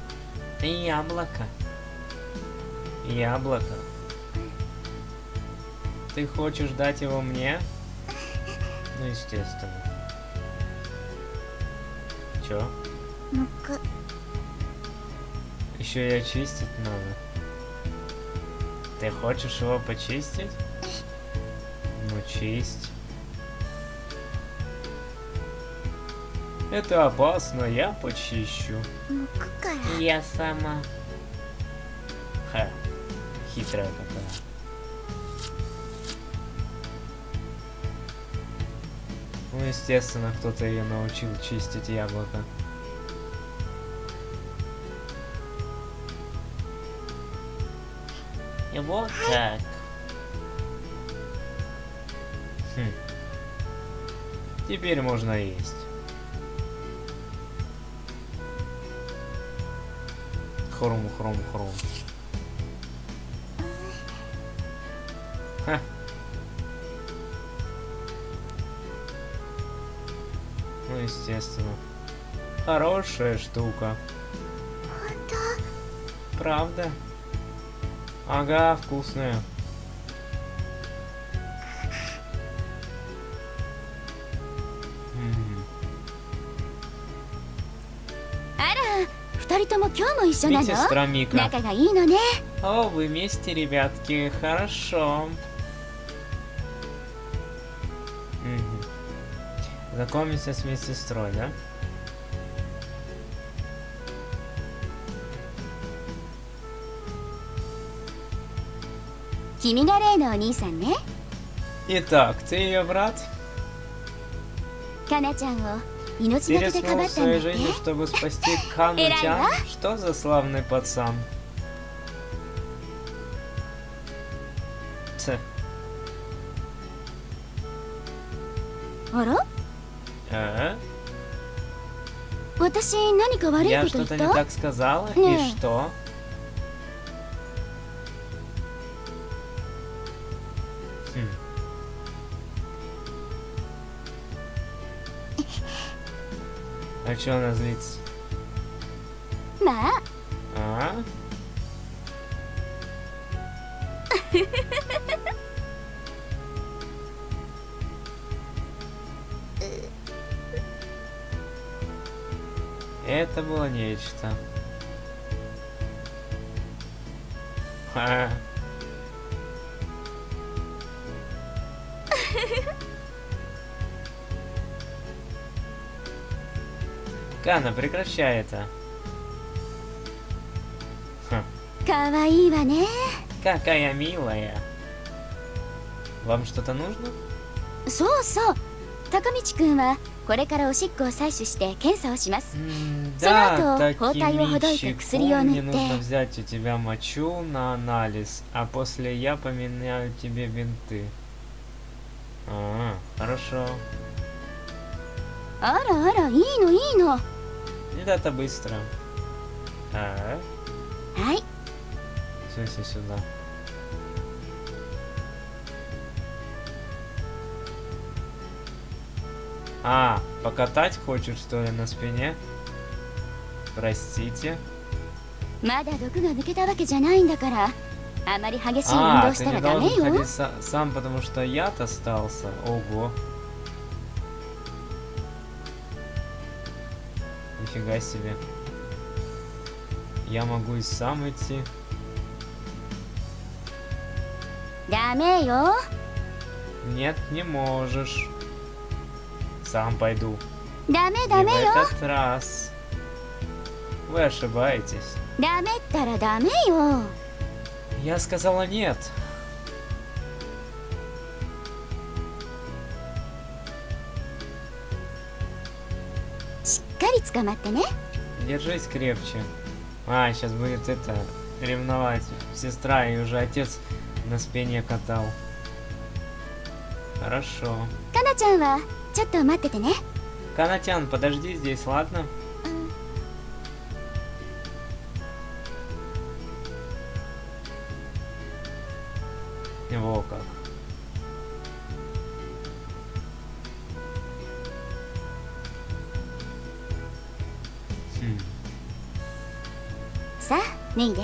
Яблоко. Яблоко. Ты хочешь дать его мне? Ну, естественно. Чё? Ну-ка. Еще и очистить надо. Ты хочешь его почистить? Ну, чисть. Это опасно, я почищу. Я сама. Ха, хитрая какая. Ну, естественно, кто-то ее научил чистить яблоко. И вот так. Хм. Теперь можно есть. Хрум, хрум, хрум. Ха. Ну, естественно. Хорошая штука. Правда? Ага, вкусная. медсестра Мика. О, вы вместе, ребятки. Хорошо. Угу. Знакомимся с медсестрой, да? Итак, ты ее брат? Кана-чан Переснул свою жизнь, чтобы спасти Канутян? Что за славный пацан? Ц. Я что-то не так сказала? И что? чего она злится? Да. А? Это было нечто. Ха. Кана, прекращай это. Ха, かわいいわね какая милая. Вам что-то нужно? そうそう高道くんはこれからおしっこを採取して検査をします М, Золото, Да, хватай его, дай, как сырьё мне на нужно те. взять у тебя мочу на анализ, а после я поменяю тебе бинты. А, хорошо. あらあらいいのいいの когда-то быстро. А? Ай. Все, смысле сюда? А, покатать хочешь, что ли, на спине? Простите. А, ты не должен сам, потому что яд остался. Ого. Нифига себе. Я могу и сам идти. Нет, не можешь. Сам пойду. Даме, даме, в этот раз. Вы ошибаетесь. Даме, тара, даме, Я сказала нет. Держись крепче. А, сейчас будет это ревновать. Сестра и уже отец на спине катал. Хорошо. Канатян, подожди здесь, ладно? 脱いで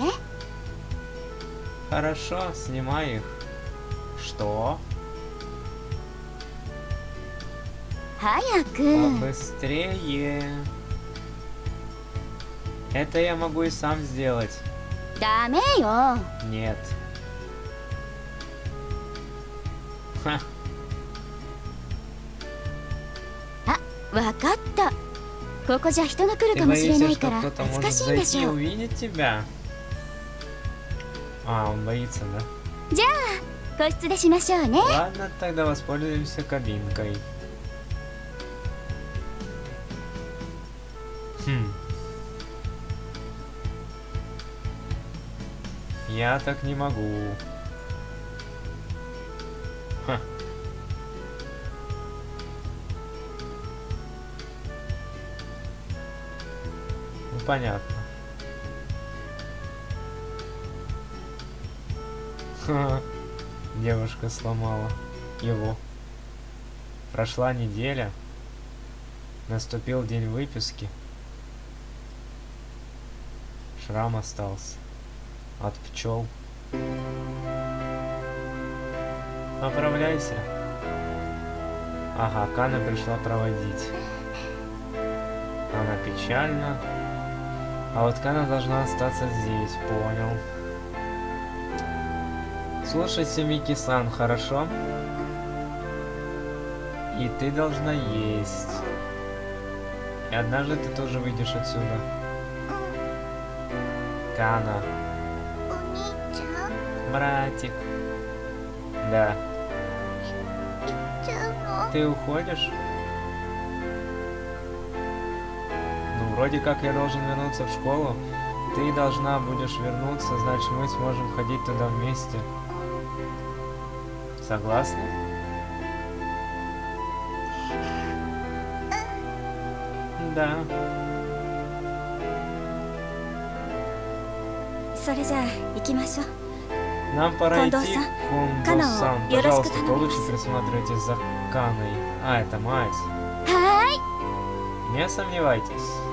Хорошо, снимай их. Что? 早く Побыстрее. Это я могу и сам сделать. ダメよ Нет. Ха, わかったここじゃ人が来る ты かもしれな боишься, いか что ら кто-то 恥ずか может しいんで зайти し и ょう увидеть тебя? А, он боится, да? Ладно, тогда воспользуемся кабинкой. Хм. Я так не могу. Ха. Ну понятно. Девушка сломала его. Прошла неделя. Наступил день выписки. Шрам остался. От пчел. Поправляйся. Ага, Кана пришла проводить. Она печальна. А вот Кана должна остаться здесь, понял. Слушайся Мики-сан, хорошо? И ты должна есть. И однажды ты тоже выйдешь отсюда. Кана. Братик. Да. Ты уходишь? Ну, вроде как я должен вернуться в школу. Ты должна будешь вернуться, значит мы сможем ходить туда вместе. Согласны? Да. Нам пора идти, Кондо-сан. Пожалуйста, получше присматривайте за Каной. А, это Майс. Не сомневайтесь.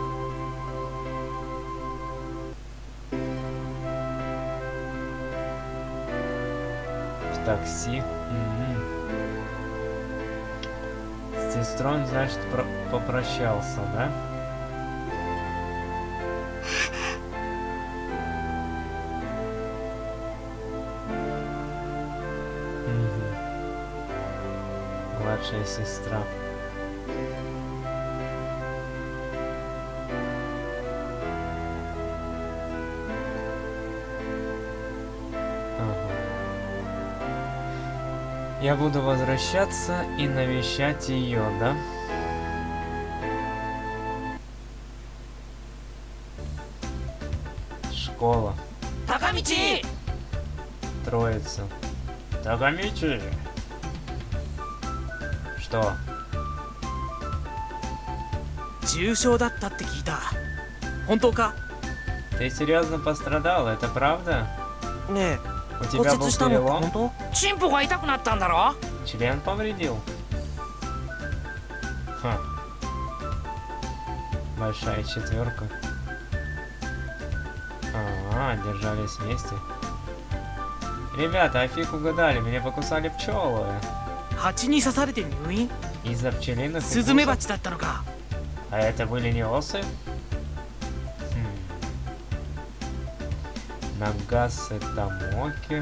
такси Трон, значит, про попрощался, да? Младшая сестра. Я буду возвращаться и навещать ее, да? Школа. 高道 Троица. Тагамичи! Что? 重傷だったって聞いた本当か Ты серьезно пострадал, это правда? ね у тебя был перелом? Чимпу так натандаро? Член повредил. Ха. Большая четверка. А, держались вместе. Ребята, а угадали, меня покусали пчелы. Из-за пчелиных укусов? А это были не осы? Нагаса Тамоки.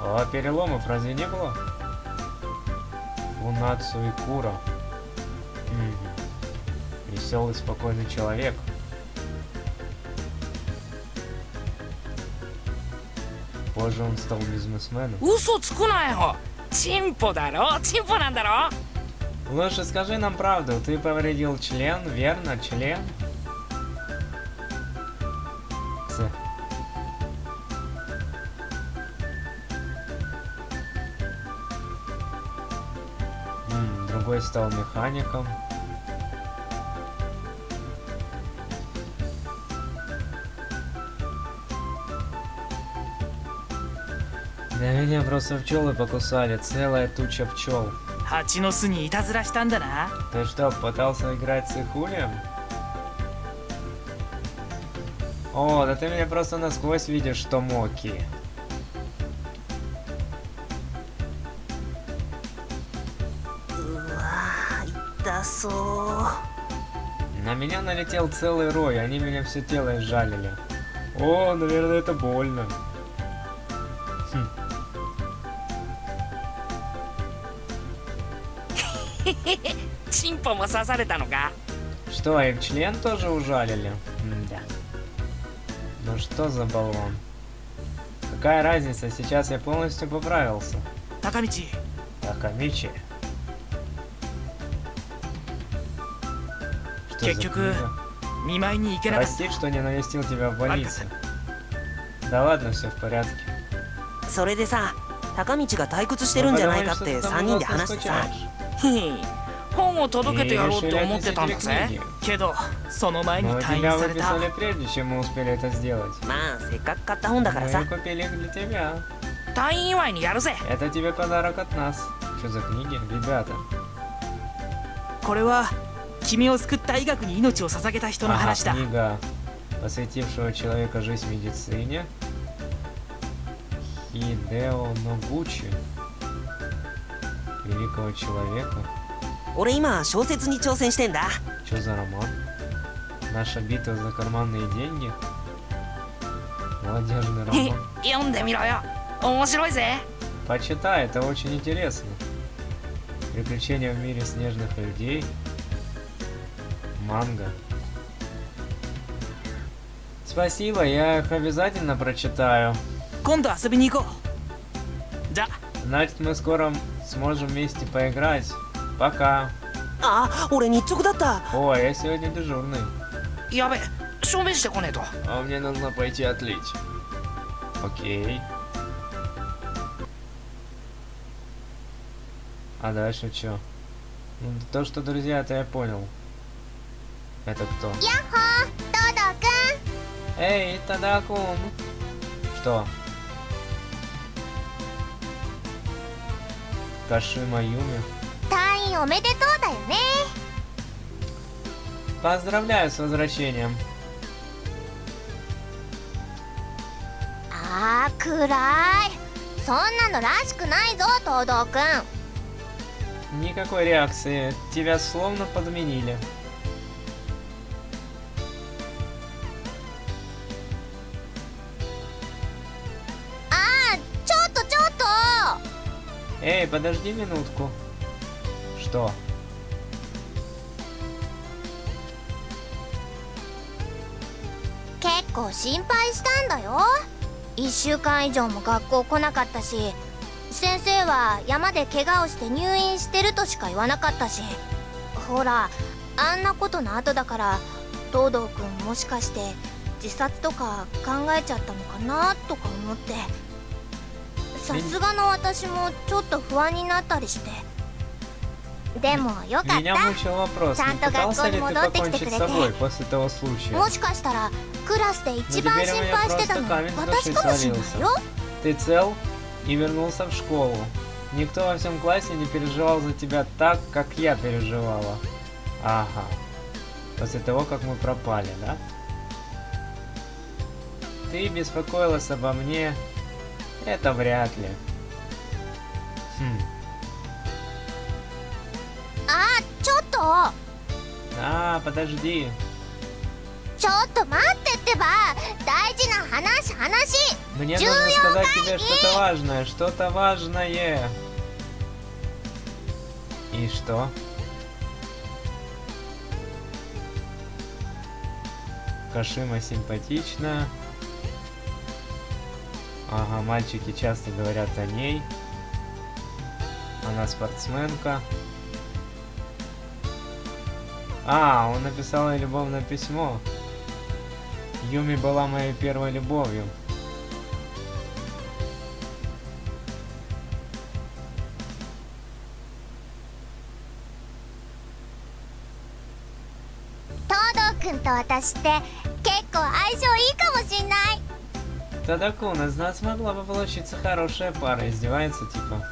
А переломов разве не было? Лунацу и Кура. Угу. Веселый, спокойный человек. Позже он стал бизнесменом. Усу цкуна его! Чимпо даро, чимпо надаро! Лучше скажи нам правду, ты повредил член, верно, член? Другой стал механиком. Да меня просто пчелы покусали, целая туча пчел. 蜂の巣にいたずらしたんだな Ты что, пытался играть с Ихулем? О, да ты меня просто насквозь видишь, что Моки. Итак, そう На меня налетел целый рой, они меня все тело изжалили. О, наверное, это больно. チンポも刺されたのか Что, и в член тоже ужалили? Да. Ну что за баллон? Какая разница, сейчас я полностью поправился. 高道 Акамичи. Что за Кекюку, книга? 見舞いに行けなかっ Прости, что не навестил тебя в больнице. Да ладно, все в порядке. たそれでさ高道が退屈してるんじゃないかってМы подумали, что ты 3 там 人で много 話してさ скучаешь. たへへ本を届けてやろうって思ってたんだいいぜよけどその前に Но 退院 тебя された выписали прежде, чем мы успели это сделать. まあせっかく買った本だから Мы さ купили их для тебя. 退院祝いにやるぜ Это тебе подарок от нас. Что за книги? Ребята. これは君を救った医学に命を捧げた人の Ага, 話だ книга, посвятившего человека жизнь медицине. Хидео Ногучи. Великого человека. 俺今小説に挑戦してんだ Что за роман? Наша битва за карманные деньги? Молодежный へ роман. 読んでみろよ面白いぜ Почитай, это очень интересно. Приключения в мире снежных людей. Манга. Спасибо, я их обязательно прочитаю. 今度遊びに行こうじゃ Значит, мы скоро Сможем вместе поиграть. Пока. А, ура, не Ой, я сегодня дежурный. Я бы... А мне нужно пойти отлить. Окей. А дальше что? Ну, то, что друзья, это я понял. Это кто? Яхо! Тодо-кун! Эй, Тодо-кун! Что? Кашима Юми. 退院おめでとうだよね Поздравляю с возвращением. あー暗いそんなのらしくないぞ東堂くん Никакой реакции. Тебя словно подменили. Эй, подожди минутку. Что? 結構心配したんだよ1週間以上も学校来なかったし先生は山で怪我をして入院してるとしか言わなかったしほらあんなことの後だから東堂くんもしかして自殺とか考えちゃったのかなとか思って さすがの私もちょっと不安になったりしてでもよかっ Меня た мучил вопрос, не Чанто пытался ли ты Гакко не покончить с мудотик собой ты после того случая? もしかしたらクラスで一番 теперь 心 у меня 配してたの просто камень с 私 души かもしれない свалился. よ Ты цел и вернулся в школу. Никто во всем классе не переживал за тебя так, как я переживала. Ага. После того, как мы пропали, да? Ты беспокоилась обо мне? это вряд ли. Хм. А, что-то. А, подожди. Мне нужно сказать тебе что-то важное, что-то важное. И что? Кашима симпатична. Ага, мальчики часто говорят о ней. Она спортсменка. А, он написал ей любовное письмо. Юми была моей первой любовью. – 東堂くんと私って結構相性いいかもしんない Тадакун, из нас могла бы получиться хорошая пара. Издевается, типа.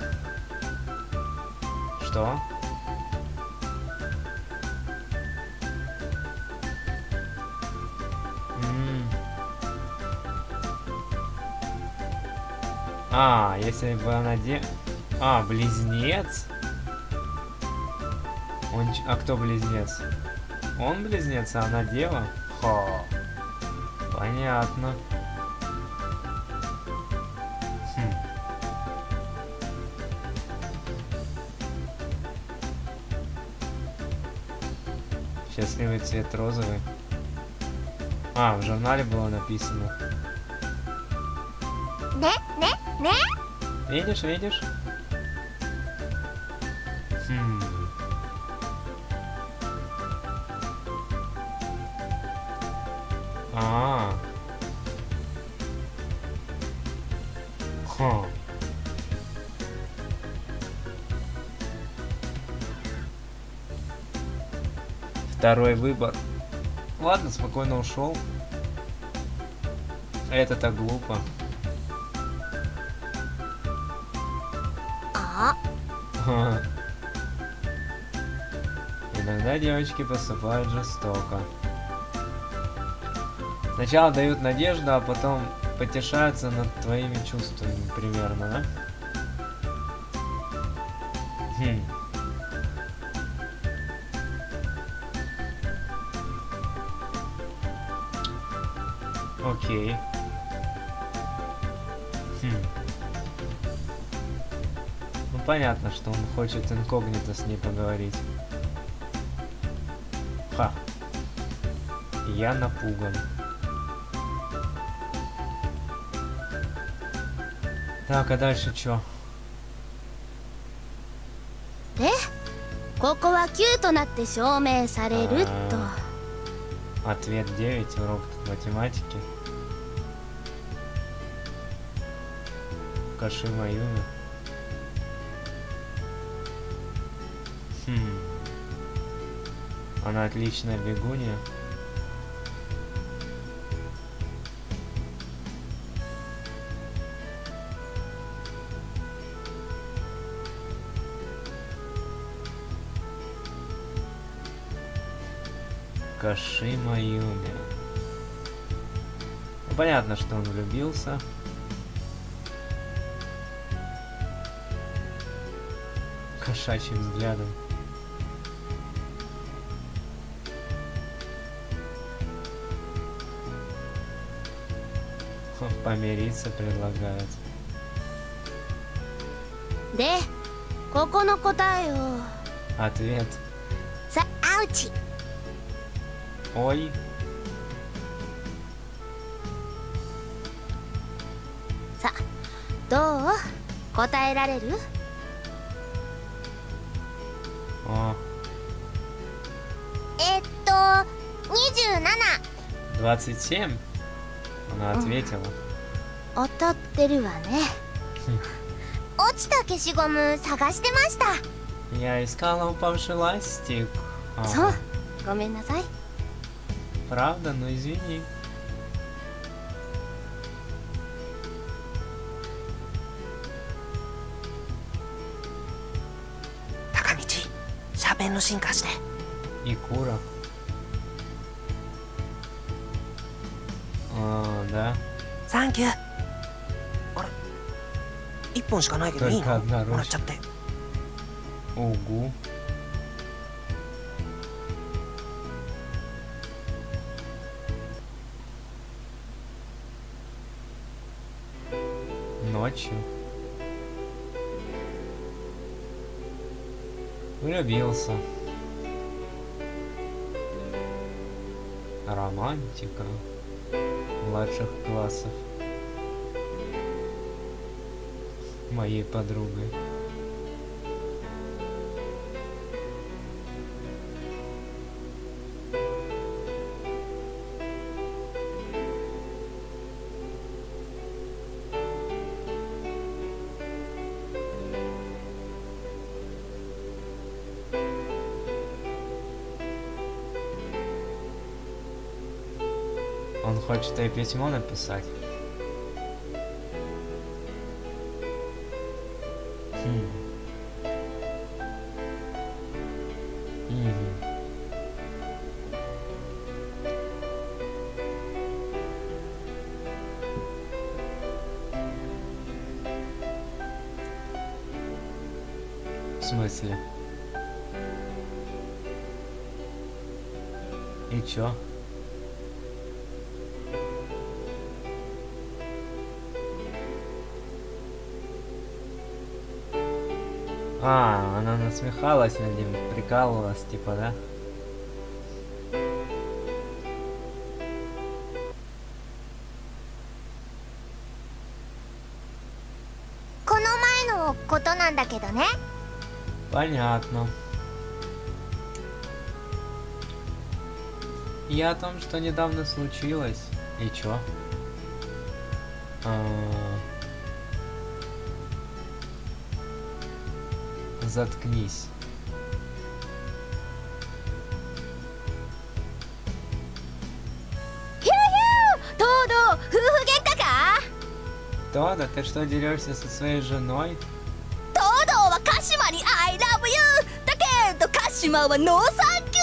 Что? А, если бы она де... А, близнец? Он... А кто близнец? Он близнец, а она дева? Ха. Понятно. Счастливый цвет розовый. А, в журнале было написано. Видишь, видишь? Второй выбор. Ладно, спокойно ушел. Это так глупо. あ Ха. Иногда девочки поступают жестоко. Сначала дают надежду, а потом потешаются над твоими чувствами, примерно, да? Хм. понятно, что он хочет инкогнито с ней поговорить. Ха. Я напуган. Так, а дальше чё? ここは9となって証明されると Ответ 9, урок математики. Кашима Юми. Она отличная бегунья. Кашима Юми. Ну, понятно, что он влюбился. Кошачьим взглядом. Помириться предлагают. で ここの答えを Ответ. さアウチ Ой. さどう答えられる О, えっと27 27. Она ответила. 当たってるわね落ちた消しゴム探してました Я искала упавший ластик. Ага. そうごめんなさい Правда, ну извини. 高道シャペンの進化して И кура. А, да. サンキュー 1本しかないけどいいのもらっちゃっておご ночью. Романтика младших классов. Моей подругой. Он хочет ей письмо написать. В смысле? И чё? А, она насмехалась над ним, прикалывалась, типа, да? Понятно. Я о том, что недавно случилось. И чё? А, заткнись. Тодо, ты что, дерешься со своей женой? ど鹿島はノーサンキ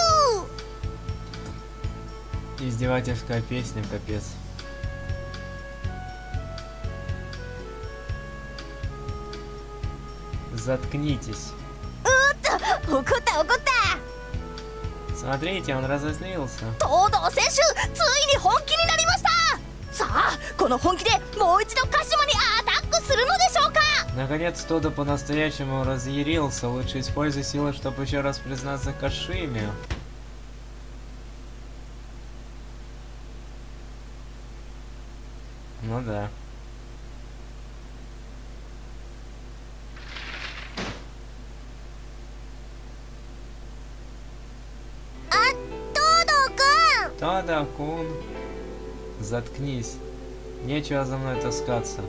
ュー Издевательская песня, капец. Заткнитесь. 怒った怒った Смотрите, он разозлился. 東堂選手ついに本気になりましたさあこの本気でもう Наконец Тодо по-настоящему разъярился. Лучше используй силы, чтобы еще раз признаться Кашиме. Ну да. Тода, кун. Заткнись. Нечего за мной таскаться.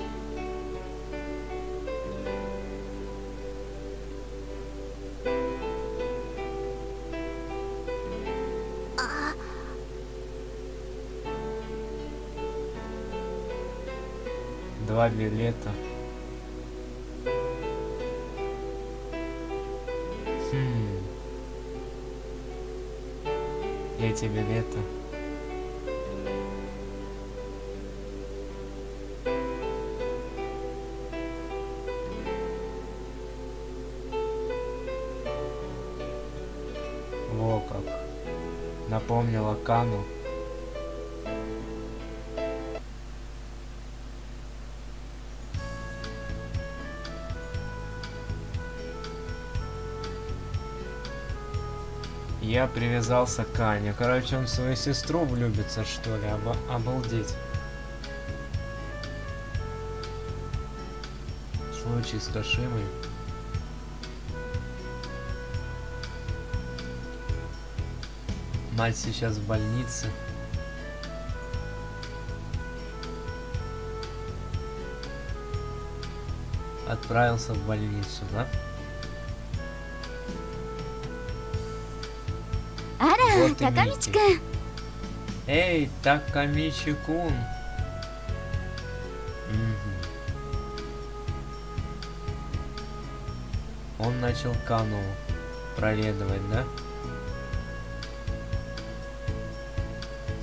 Два билета. Хм. Эти билеты. Во как. Напомнила Кану. Я привязался к Ане. Короче, он в свою сестру влюбится, что ли? Оба- обалдеть. Случай с Кашимой. Мать сейчас в больнице. Отправился в больницу, да? вот и Такамичка. Эй, Такамичи-кун. Он начал Кану проведывать, да?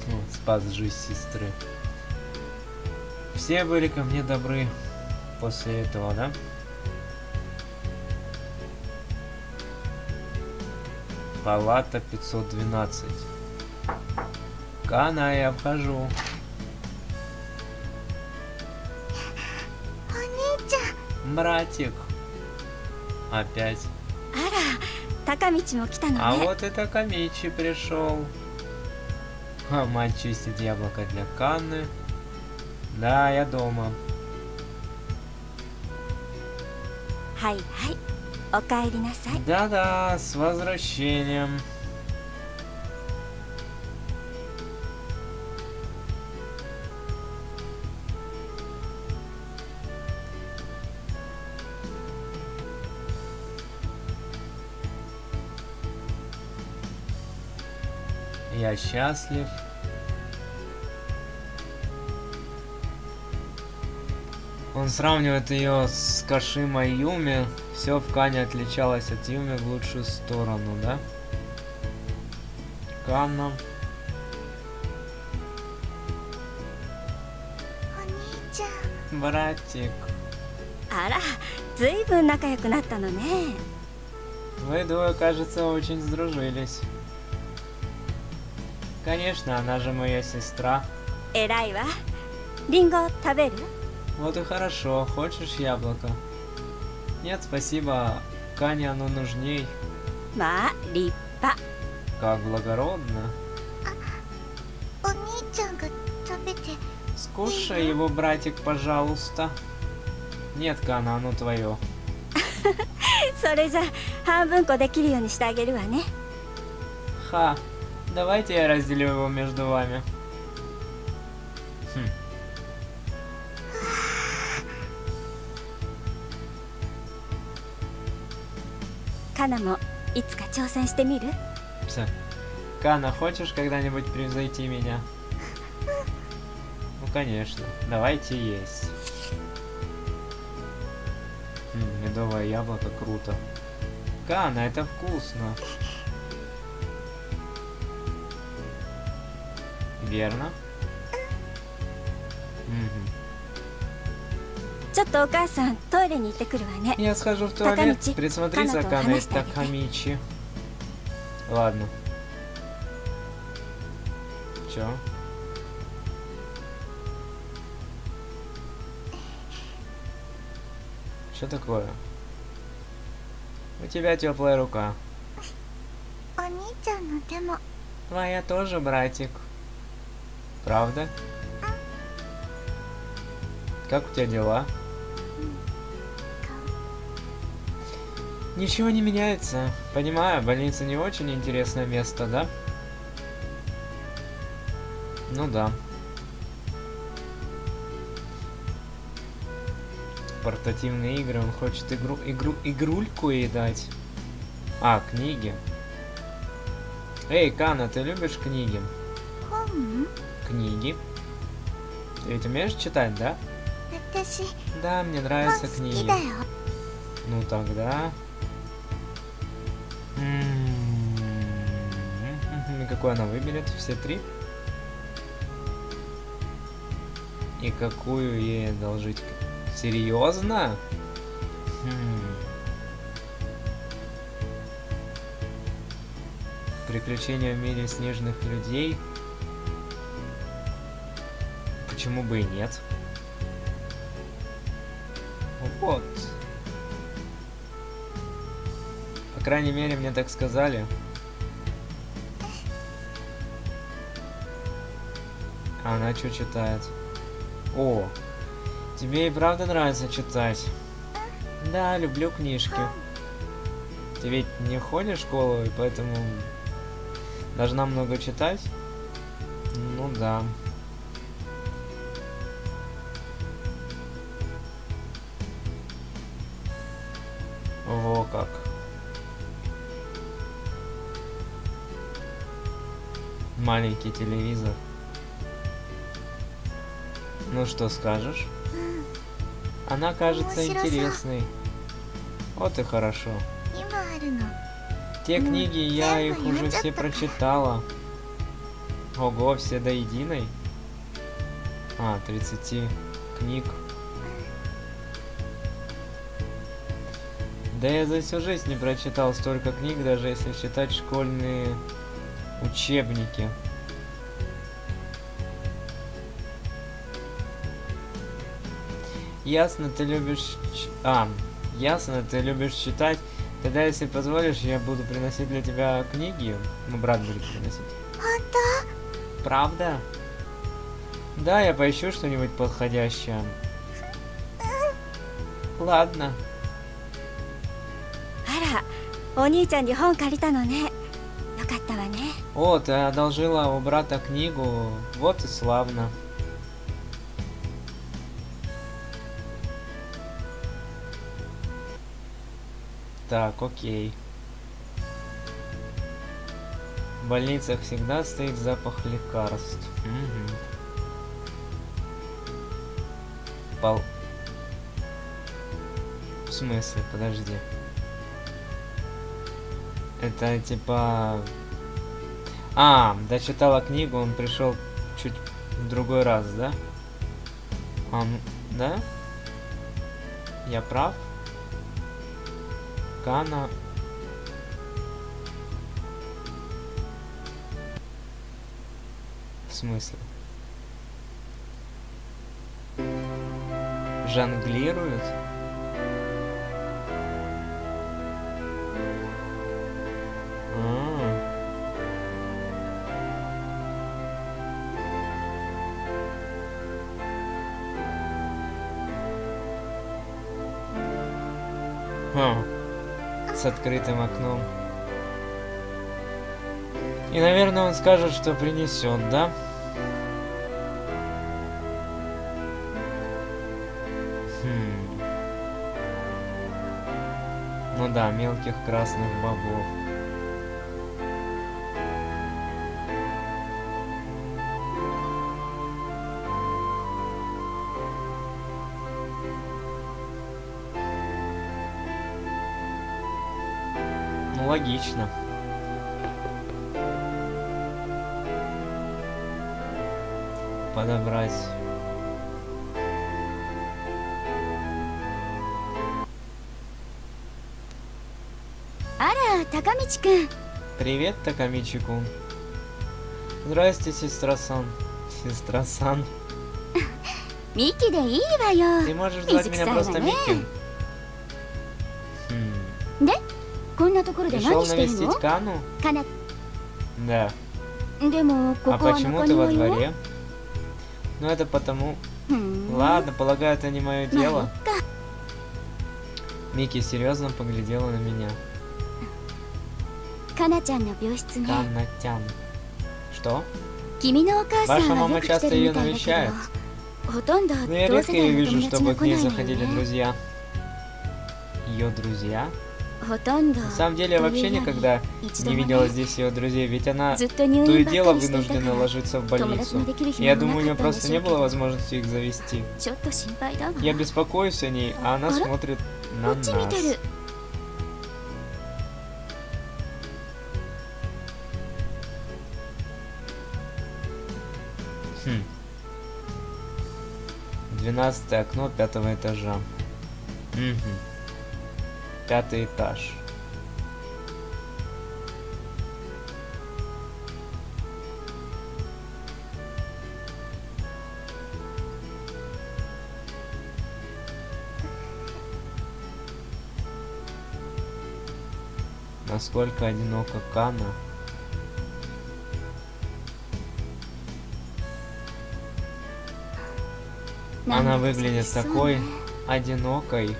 Вот, спас жизнь сестры. Все были ко мне добры после этого, да? Палата 512. Кана, я вхожу. Братик. Опять. А вот и Такамичи пришел. А мать чистит яблоко для Канны. Да, я дома. Хай-хай. Да-да, с возвращением. Я счастлив. Он сравнивает ее с Кашима и Юми. Все в Кане отличалось от Юми в лучшую сторону, да? Канна. Братик. Ара, Вы двое, кажется, очень сдружились. Конечно, она же моя сестра. Эрай ва. Ринго, таберу? Вот и хорошо. Хочешь яблоко? Нет, спасибо. Кане оно нужней. まあ立派 Как благородно. お兄ちゃんが食べて Скушай его, братик, пожалуйста. Нет, Кана, оно твое. それじゃ半分こできるようにしてあげるわね Ха. Давайте я разделю его между вами. Кана мо, ицка чоусен шите миру? Э? Все. Кана, хочешь когда-нибудь превзойти меня? Ну, конечно. Давайте есть. Медовое яблоко круто. Кана, это вкусно. Верно? Угу. ちょっとお母さんトイレに行ってくるわね Я схожу в туалет. Такамичи, Присмотри за Канато, Каной Ханастаги. Такамичи. Ладно. Чё? Что такое? У тебя теплая рука. お兄ちゃんの手も Твоя тоже, братик. Правда? Как у тебя дела? Ничего не меняется. Понимаю, больница не очень интересное место, да? Ну да. Портативные игры, он хочет игру, игру, игрульку ей дать. А, книги. Эй, Кана, ты любишь книги? Книги. Ты ведь умеешь читать, да? Да, мне нравятся книги. Ну тогда... И какую она выберет? Все три? И какую ей одолжить? Серьезно? Хм. Приключения в мире снежных людей? Почему бы и нет? Вот. По крайней мере, мне так сказали. А она что читает? О, тебе и правда нравится читать? Да, люблю книжки. Ты ведь не ходишь в школу, и поэтому должна много читать? Ну да. Во как. маленький телевизор. Ну что скажешь? Она кажется интересной. Вот и хорошо. Те книги, я их уже все прочитала. Ого, все до единой? А, 30 книг. Да я за всю жизнь не прочитал столько книг, даже если считать школьные учебники. Ясно, ты любишь... ч- А, ясно, ты любишь читать. Тогда, если позволишь, я буду приносить для тебя книги. Ну, брат будет приносить. Правда? Да, я поищу что-нибудь подходящее. Ладно. あらお兄ちゃんに本借りたのねよかったわね О, ты одолжила у брата книгу. Вот и славно. Так, окей. В больницах всегда стоит запах лекарств. Мгм. Пол... В смысле? Подожди. Это типа... А, дочитала книгу, он пришел чуть в другой раз, да? Он, да? Я прав? Кана... В смысле? Жонглирует? С открытым окном. И, наверное, он скажет, что принесет, да? Хм. Ну да, мелких красных бобов. Ну, логично. Подобрать. Ара, Такамичи-кун. Привет, Такамичи-кун. Здрасте, сестра-сан. Сестра-сан. Микки, да и Ты можешь звать меня просто Микки. なところで Пришел 何してる навестить の Кану? かな Да. でもこ А こは почему 中 ты во 庭よ дворе? Ну это потому... ふん Ладно, полагаю, это не мое まあいっ дело. か Микки серьезно поглядела на меня. かなちゃんの病室ね Канатян. Что? 君のお母さん Ваша は мама よく来て часто る ее みたいだ навещает. けどほとんど Но я 同 редко 世代 ее の вижу, 友達 чтобы が к 来 ней ないの заходили よね друзья. Ее друзья? На самом деле, я вообще никогда не видела здесь ее друзей, ведь она то и дело вынуждена ложиться в больницу. Я думаю, у нее просто не было возможности их завести. Я беспокоюсь о ней, а она смотрит на нас. Хм. Двенадцатое окно пятого этажа. Угу пятый этаж. Насколько одинока Кана? Она выглядит такой одинокой.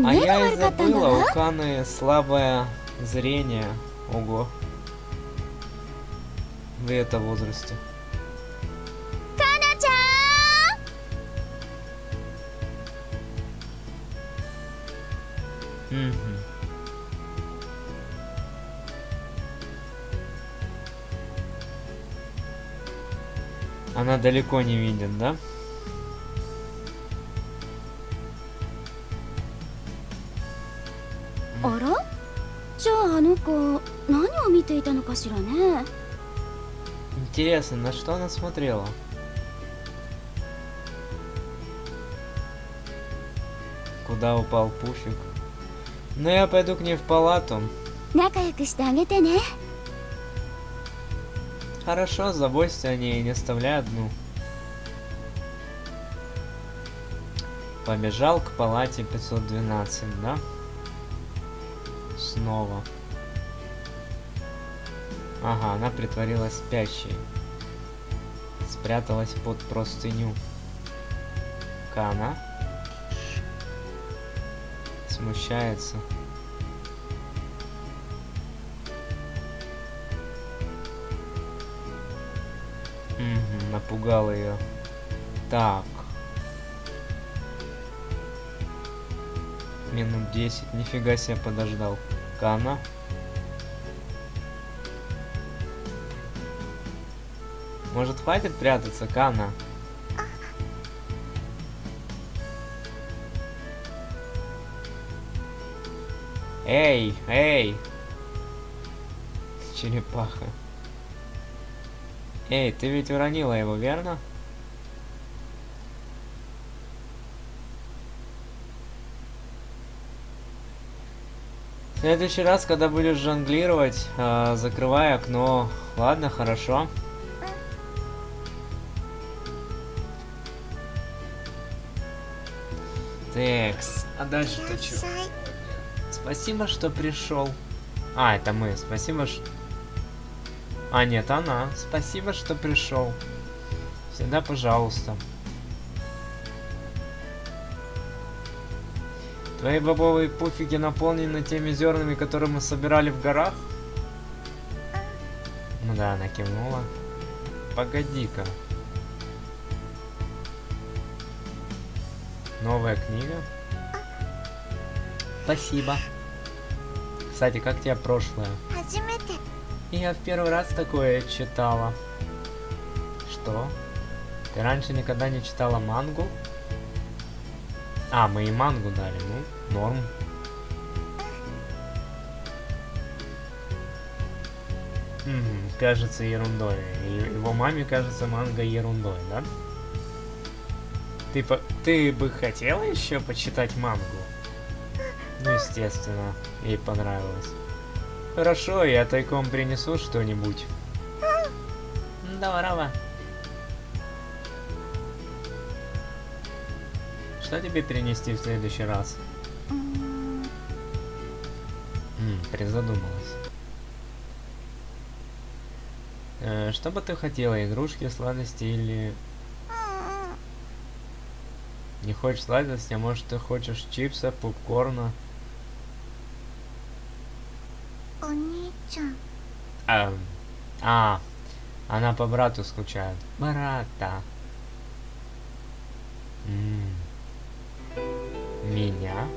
かなちゃん А 目が я и 悪かったんだ забыла, у な Каны слабое зрение. Ого. В это возрасте. かなちゃん Мгм. Она далеко не видит, да? Интересно, на что она смотрела? Куда упал пуфик? Ну я пойду к ней в палату. Хорошо, заботься о ней, не оставляй одну. Побежал к палате 512, да? Снова. Ага, она притворилась спящей. Спряталась под простыню. Кана. Смущается. Мгм, напугал ее. Так. Минут 10. Нифига себе подождал. Кана. Может хватит прятаться, Кана? Эй, эй! Черепаха. Эй, ты ведь уронила его, верно? В следующий раз, когда будешь жонглировать, а, закрывай окно. Ладно, хорошо. Текс. А дальше ты чё? Спасибо, что пришел. А, это мы. Спасибо, что... А, нет, она. Спасибо, что пришел. Всегда пожалуйста. Твои бобовые пуфики наполнены теми зернами, которые мы собирали в горах? Ну да, она кивнула. Погоди-ка. Новая книга? Спасибо. Кстати, как тебе прошлое? Я в первый раз такое читала. Что? Ты раньше никогда не читала мангу? А, мы и мангу дали, ну, норм. Хм, кажется ерундой. Его маме кажется манга ерундой, да? Ты по ты бы хотела еще почитать мангу? Ну, естественно, ей понравилось. Хорошо, я тайком принесу что-нибудь. Здорово. Что тебе перенести в следующий раз? М, призадумалась. Э, что бы ты хотела? Игрушки, сладости или... Не хочешь сладости, а может ты хочешь чипса, попкорна? Онича. А, а, она по брату скучает. Брата. М -м. Меня?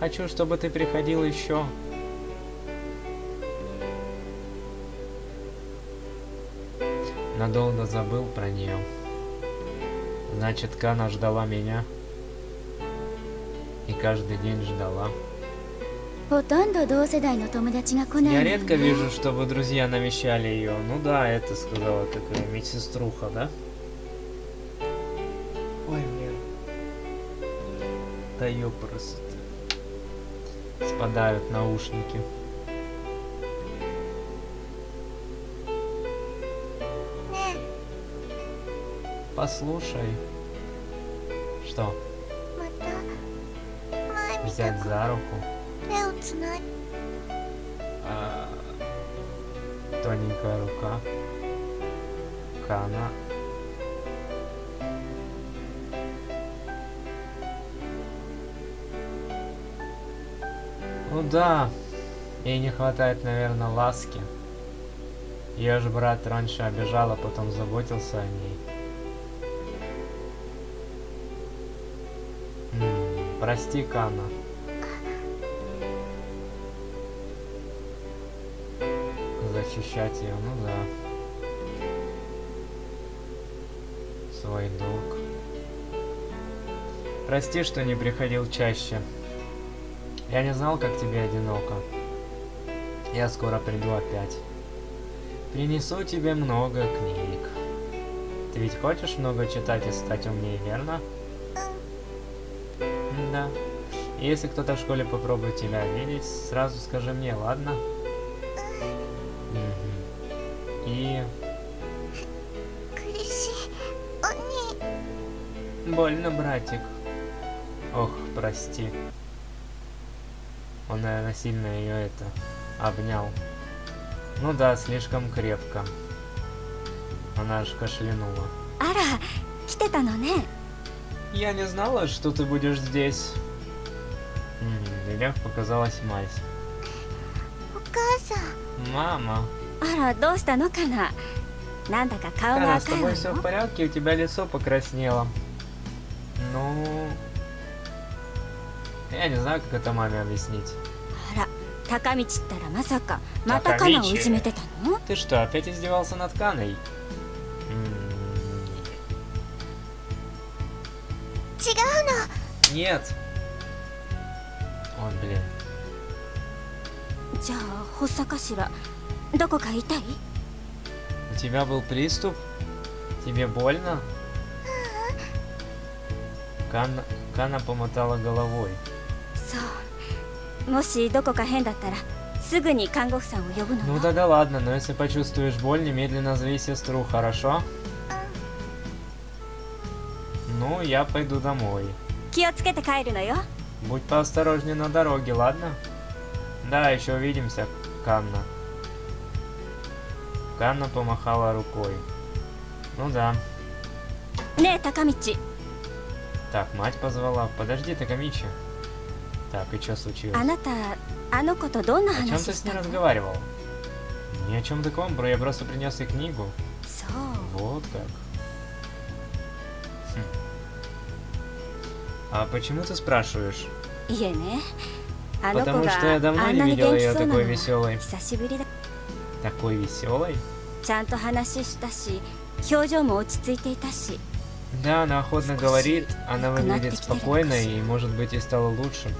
Хочу, чтобы ты приходил еще. Надолго забыл про нее. Значит, Кана ждала меня. И каждый день ждала. Я редко вижу, чтобы друзья навещали ее. Ну да, это сказала такая медсеструха, да? Ой, блин. Да ёпрст. Спадают наушники. послушай. Что? Взять за руку. А, тоненькая рука. Кана. Ну да, ей не хватает, наверное, ласки. Ее же брат раньше обижал, а потом заботился о ней. Прости, Кана. Защищать ее, ну да. Свой долг. Прости, что не приходил чаще. Я не знал, как тебе одиноко. Я скоро приду опять. Принесу тебе много книг. Ты ведь хочешь много читать и стать умнее, верно? Если кто-то в школе попробует тебя обидеть, сразу скажи мне, ладно? Угу. И... Больно, братик. Ох, прости. Он, наверное, сильно ее это обнял. Ну да, слишком крепко. Она аж кашлянула. Ара, Я не знала, что ты будешь здесь М, В дверях показалась мать. お母さん Мама, あらどうしたのかななんだか顔が Кара, с 赤いわ тобой все в よ порядке? У тебя лицо покраснело. Ну... Я не знаю, как это маме объяснить. あら高道ったらまさかまたカナをいじめてたの Ты что, опять издевался над Каной? М, 違うの Нет. じゃあ発作かしらどこか痛い У тебя был приступ? Тебе больно? Канна, Канна помотала головой. そうもしどこか変だったらすぐに看護婦さんを呼ぶの Ну よ тогда ладно, но если почувствуешь боль, немедленно зови сестру, хорошо? Ну, я пойду домой. 気をつけて帰るのよ Будь поосторожнее на дороге, ладно? Да, еще увидимся, Канна. Канна помахала рукой. Ну да. Не, Такамичи. Так, мать позвала. Подожди, Такамичи. Так, и что случилось? Аната, оно кото донна О чем ты с ней разговаривал? Ни о чем таком, бро, я просто принес ей книгу. So. Вот как. Хм. А почему ты спрашиваешь? Я не. Потому что я давно не видела ее такой веселой. Такой веселой? Да, она охотно говорит, она выглядит спокойно и, может быть, и стала лучше.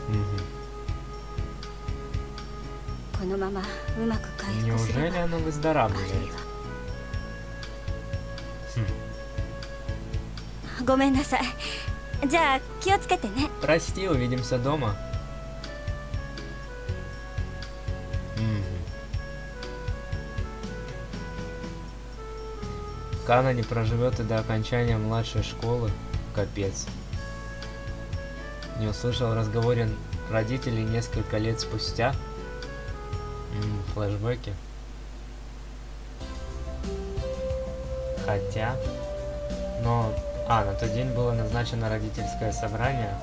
Неужели она выздоравливает? Хм. Прости, увидимся дома. Кана не проживет и до окончания младшей школы. Капец. Не услышал в разговоре родителей несколько лет спустя. М, флешбеки. Хотя... Но... А, на тот день было назначено родительское собрание.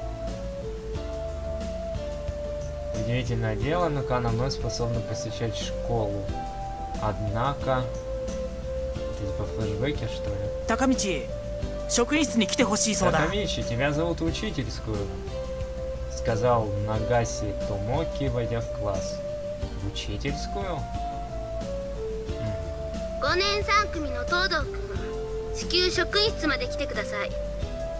Удивительное дело, но Кана вновь способна посещать школу. Однако Это типа флешбеки, что ли? 高道職員室に来てほしいそうだ Такамичи, тебя зовут в учительскую. Сказал Нагаси Томоки, войдя в класс. В учительскую? 5年3組の東堂くん至急職員室まで来てください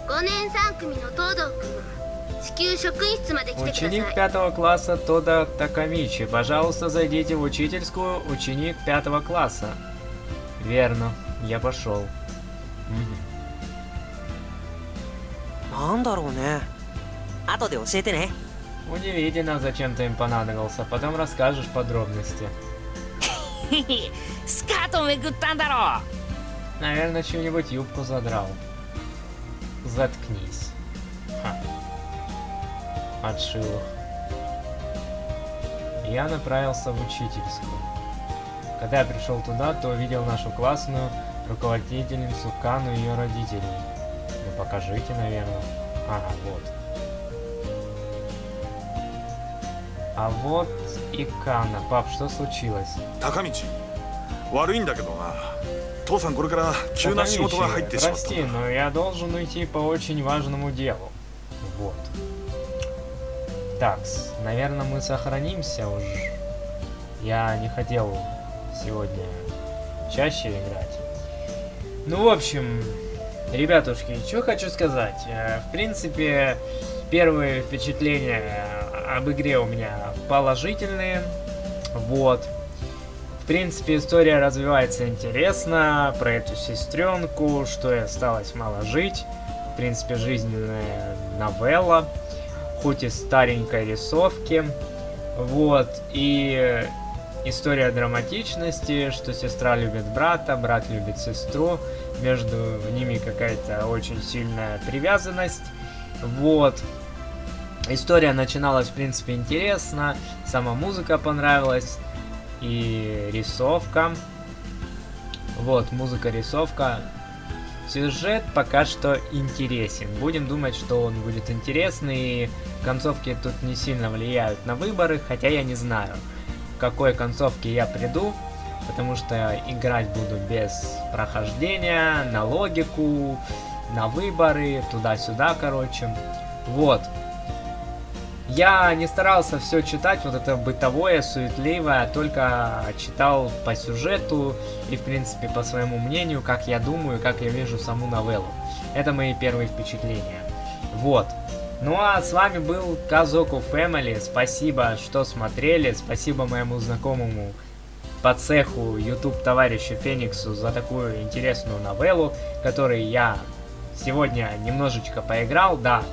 5年3組の東堂くん至急職員室まで来てください Ученик пятого класса Тода Такамичи. Пожалуйста, зайдите в учительскую. Ученик пятого класса. Верно, я пошел. Удивительно, зачем ты им понадобился. Потом расскажешь подробности. Наверное, чем-нибудь юбку задрал. Заткнись. Ха. Отшил их. Я направился в учительскую. Когда я пришел туда, то увидел нашу классную руководительницу Кану и ее родителей. Ну покажите, наверное. Ага, вот. А вот и Кана. Пап, что случилось? 高道悪いんだけどな父さんこれから急な仕事が入ってしまった прости, んだ но я должен уйти по очень важному делу. Вот. Такс, наверное, мы сохранимся уже. Я не хотел сегодня чаще играть. Ну, в общем, ребятушки, что хочу сказать. Э, В принципе, первые впечатления об игре у меня положительные. Вот. В принципе, история развивается интересно, про эту сестренку, что ей осталось мало жить. В принципе, жизненная новелла, хоть и старенькой рисовки. Вот, и история драматичности, что сестра любит брата, брат любит сестру, между ними какая-то очень сильная привязанность. Вот. История начиналась, в принципе, интересно, сама музыка понравилась, и рисовка. Вот, музыка, рисовка. Сюжет пока что интересен. Будем думать, что он будет интересный. И концовки тут не сильно влияют на выборы, хотя я не знаю, какой концовке я приду, потому что играть буду без прохождения, на логику, на выборы, туда-сюда, короче. Вот. Я не старался все читать, вот это бытовое, суетливое, только читал по сюжету и, в принципе, по своему мнению, как я думаю, как я вижу саму новеллу. Это мои первые впечатления. Вот. Ну а с вами был Казоку Family. Спасибо, что смотрели. Спасибо моему знакомому по цеху YouTube товарищу Фениксу за такую интересную новеллу, которой я сегодня немножечко поиграл. Да,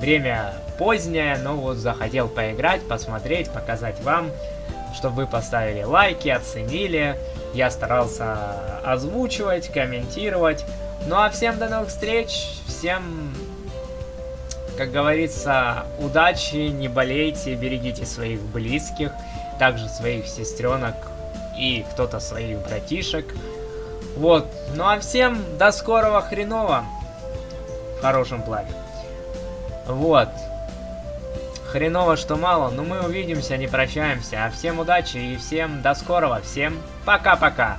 время позднее, но вот захотел поиграть, посмотреть, показать вам, чтобы вы поставили лайки, оценили. Я старался озвучивать, комментировать. Ну а всем до новых встреч, всем, как говорится, удачи, не болейте, берегите своих близких, также своих сестренок и кто-то своих братишек. Вот, ну а всем до скорого хреново в хорошем плане. Вот. Хреново, что мало, но мы увидимся, не прощаемся. А всем удачи и всем до скорого. Всем пока-пока.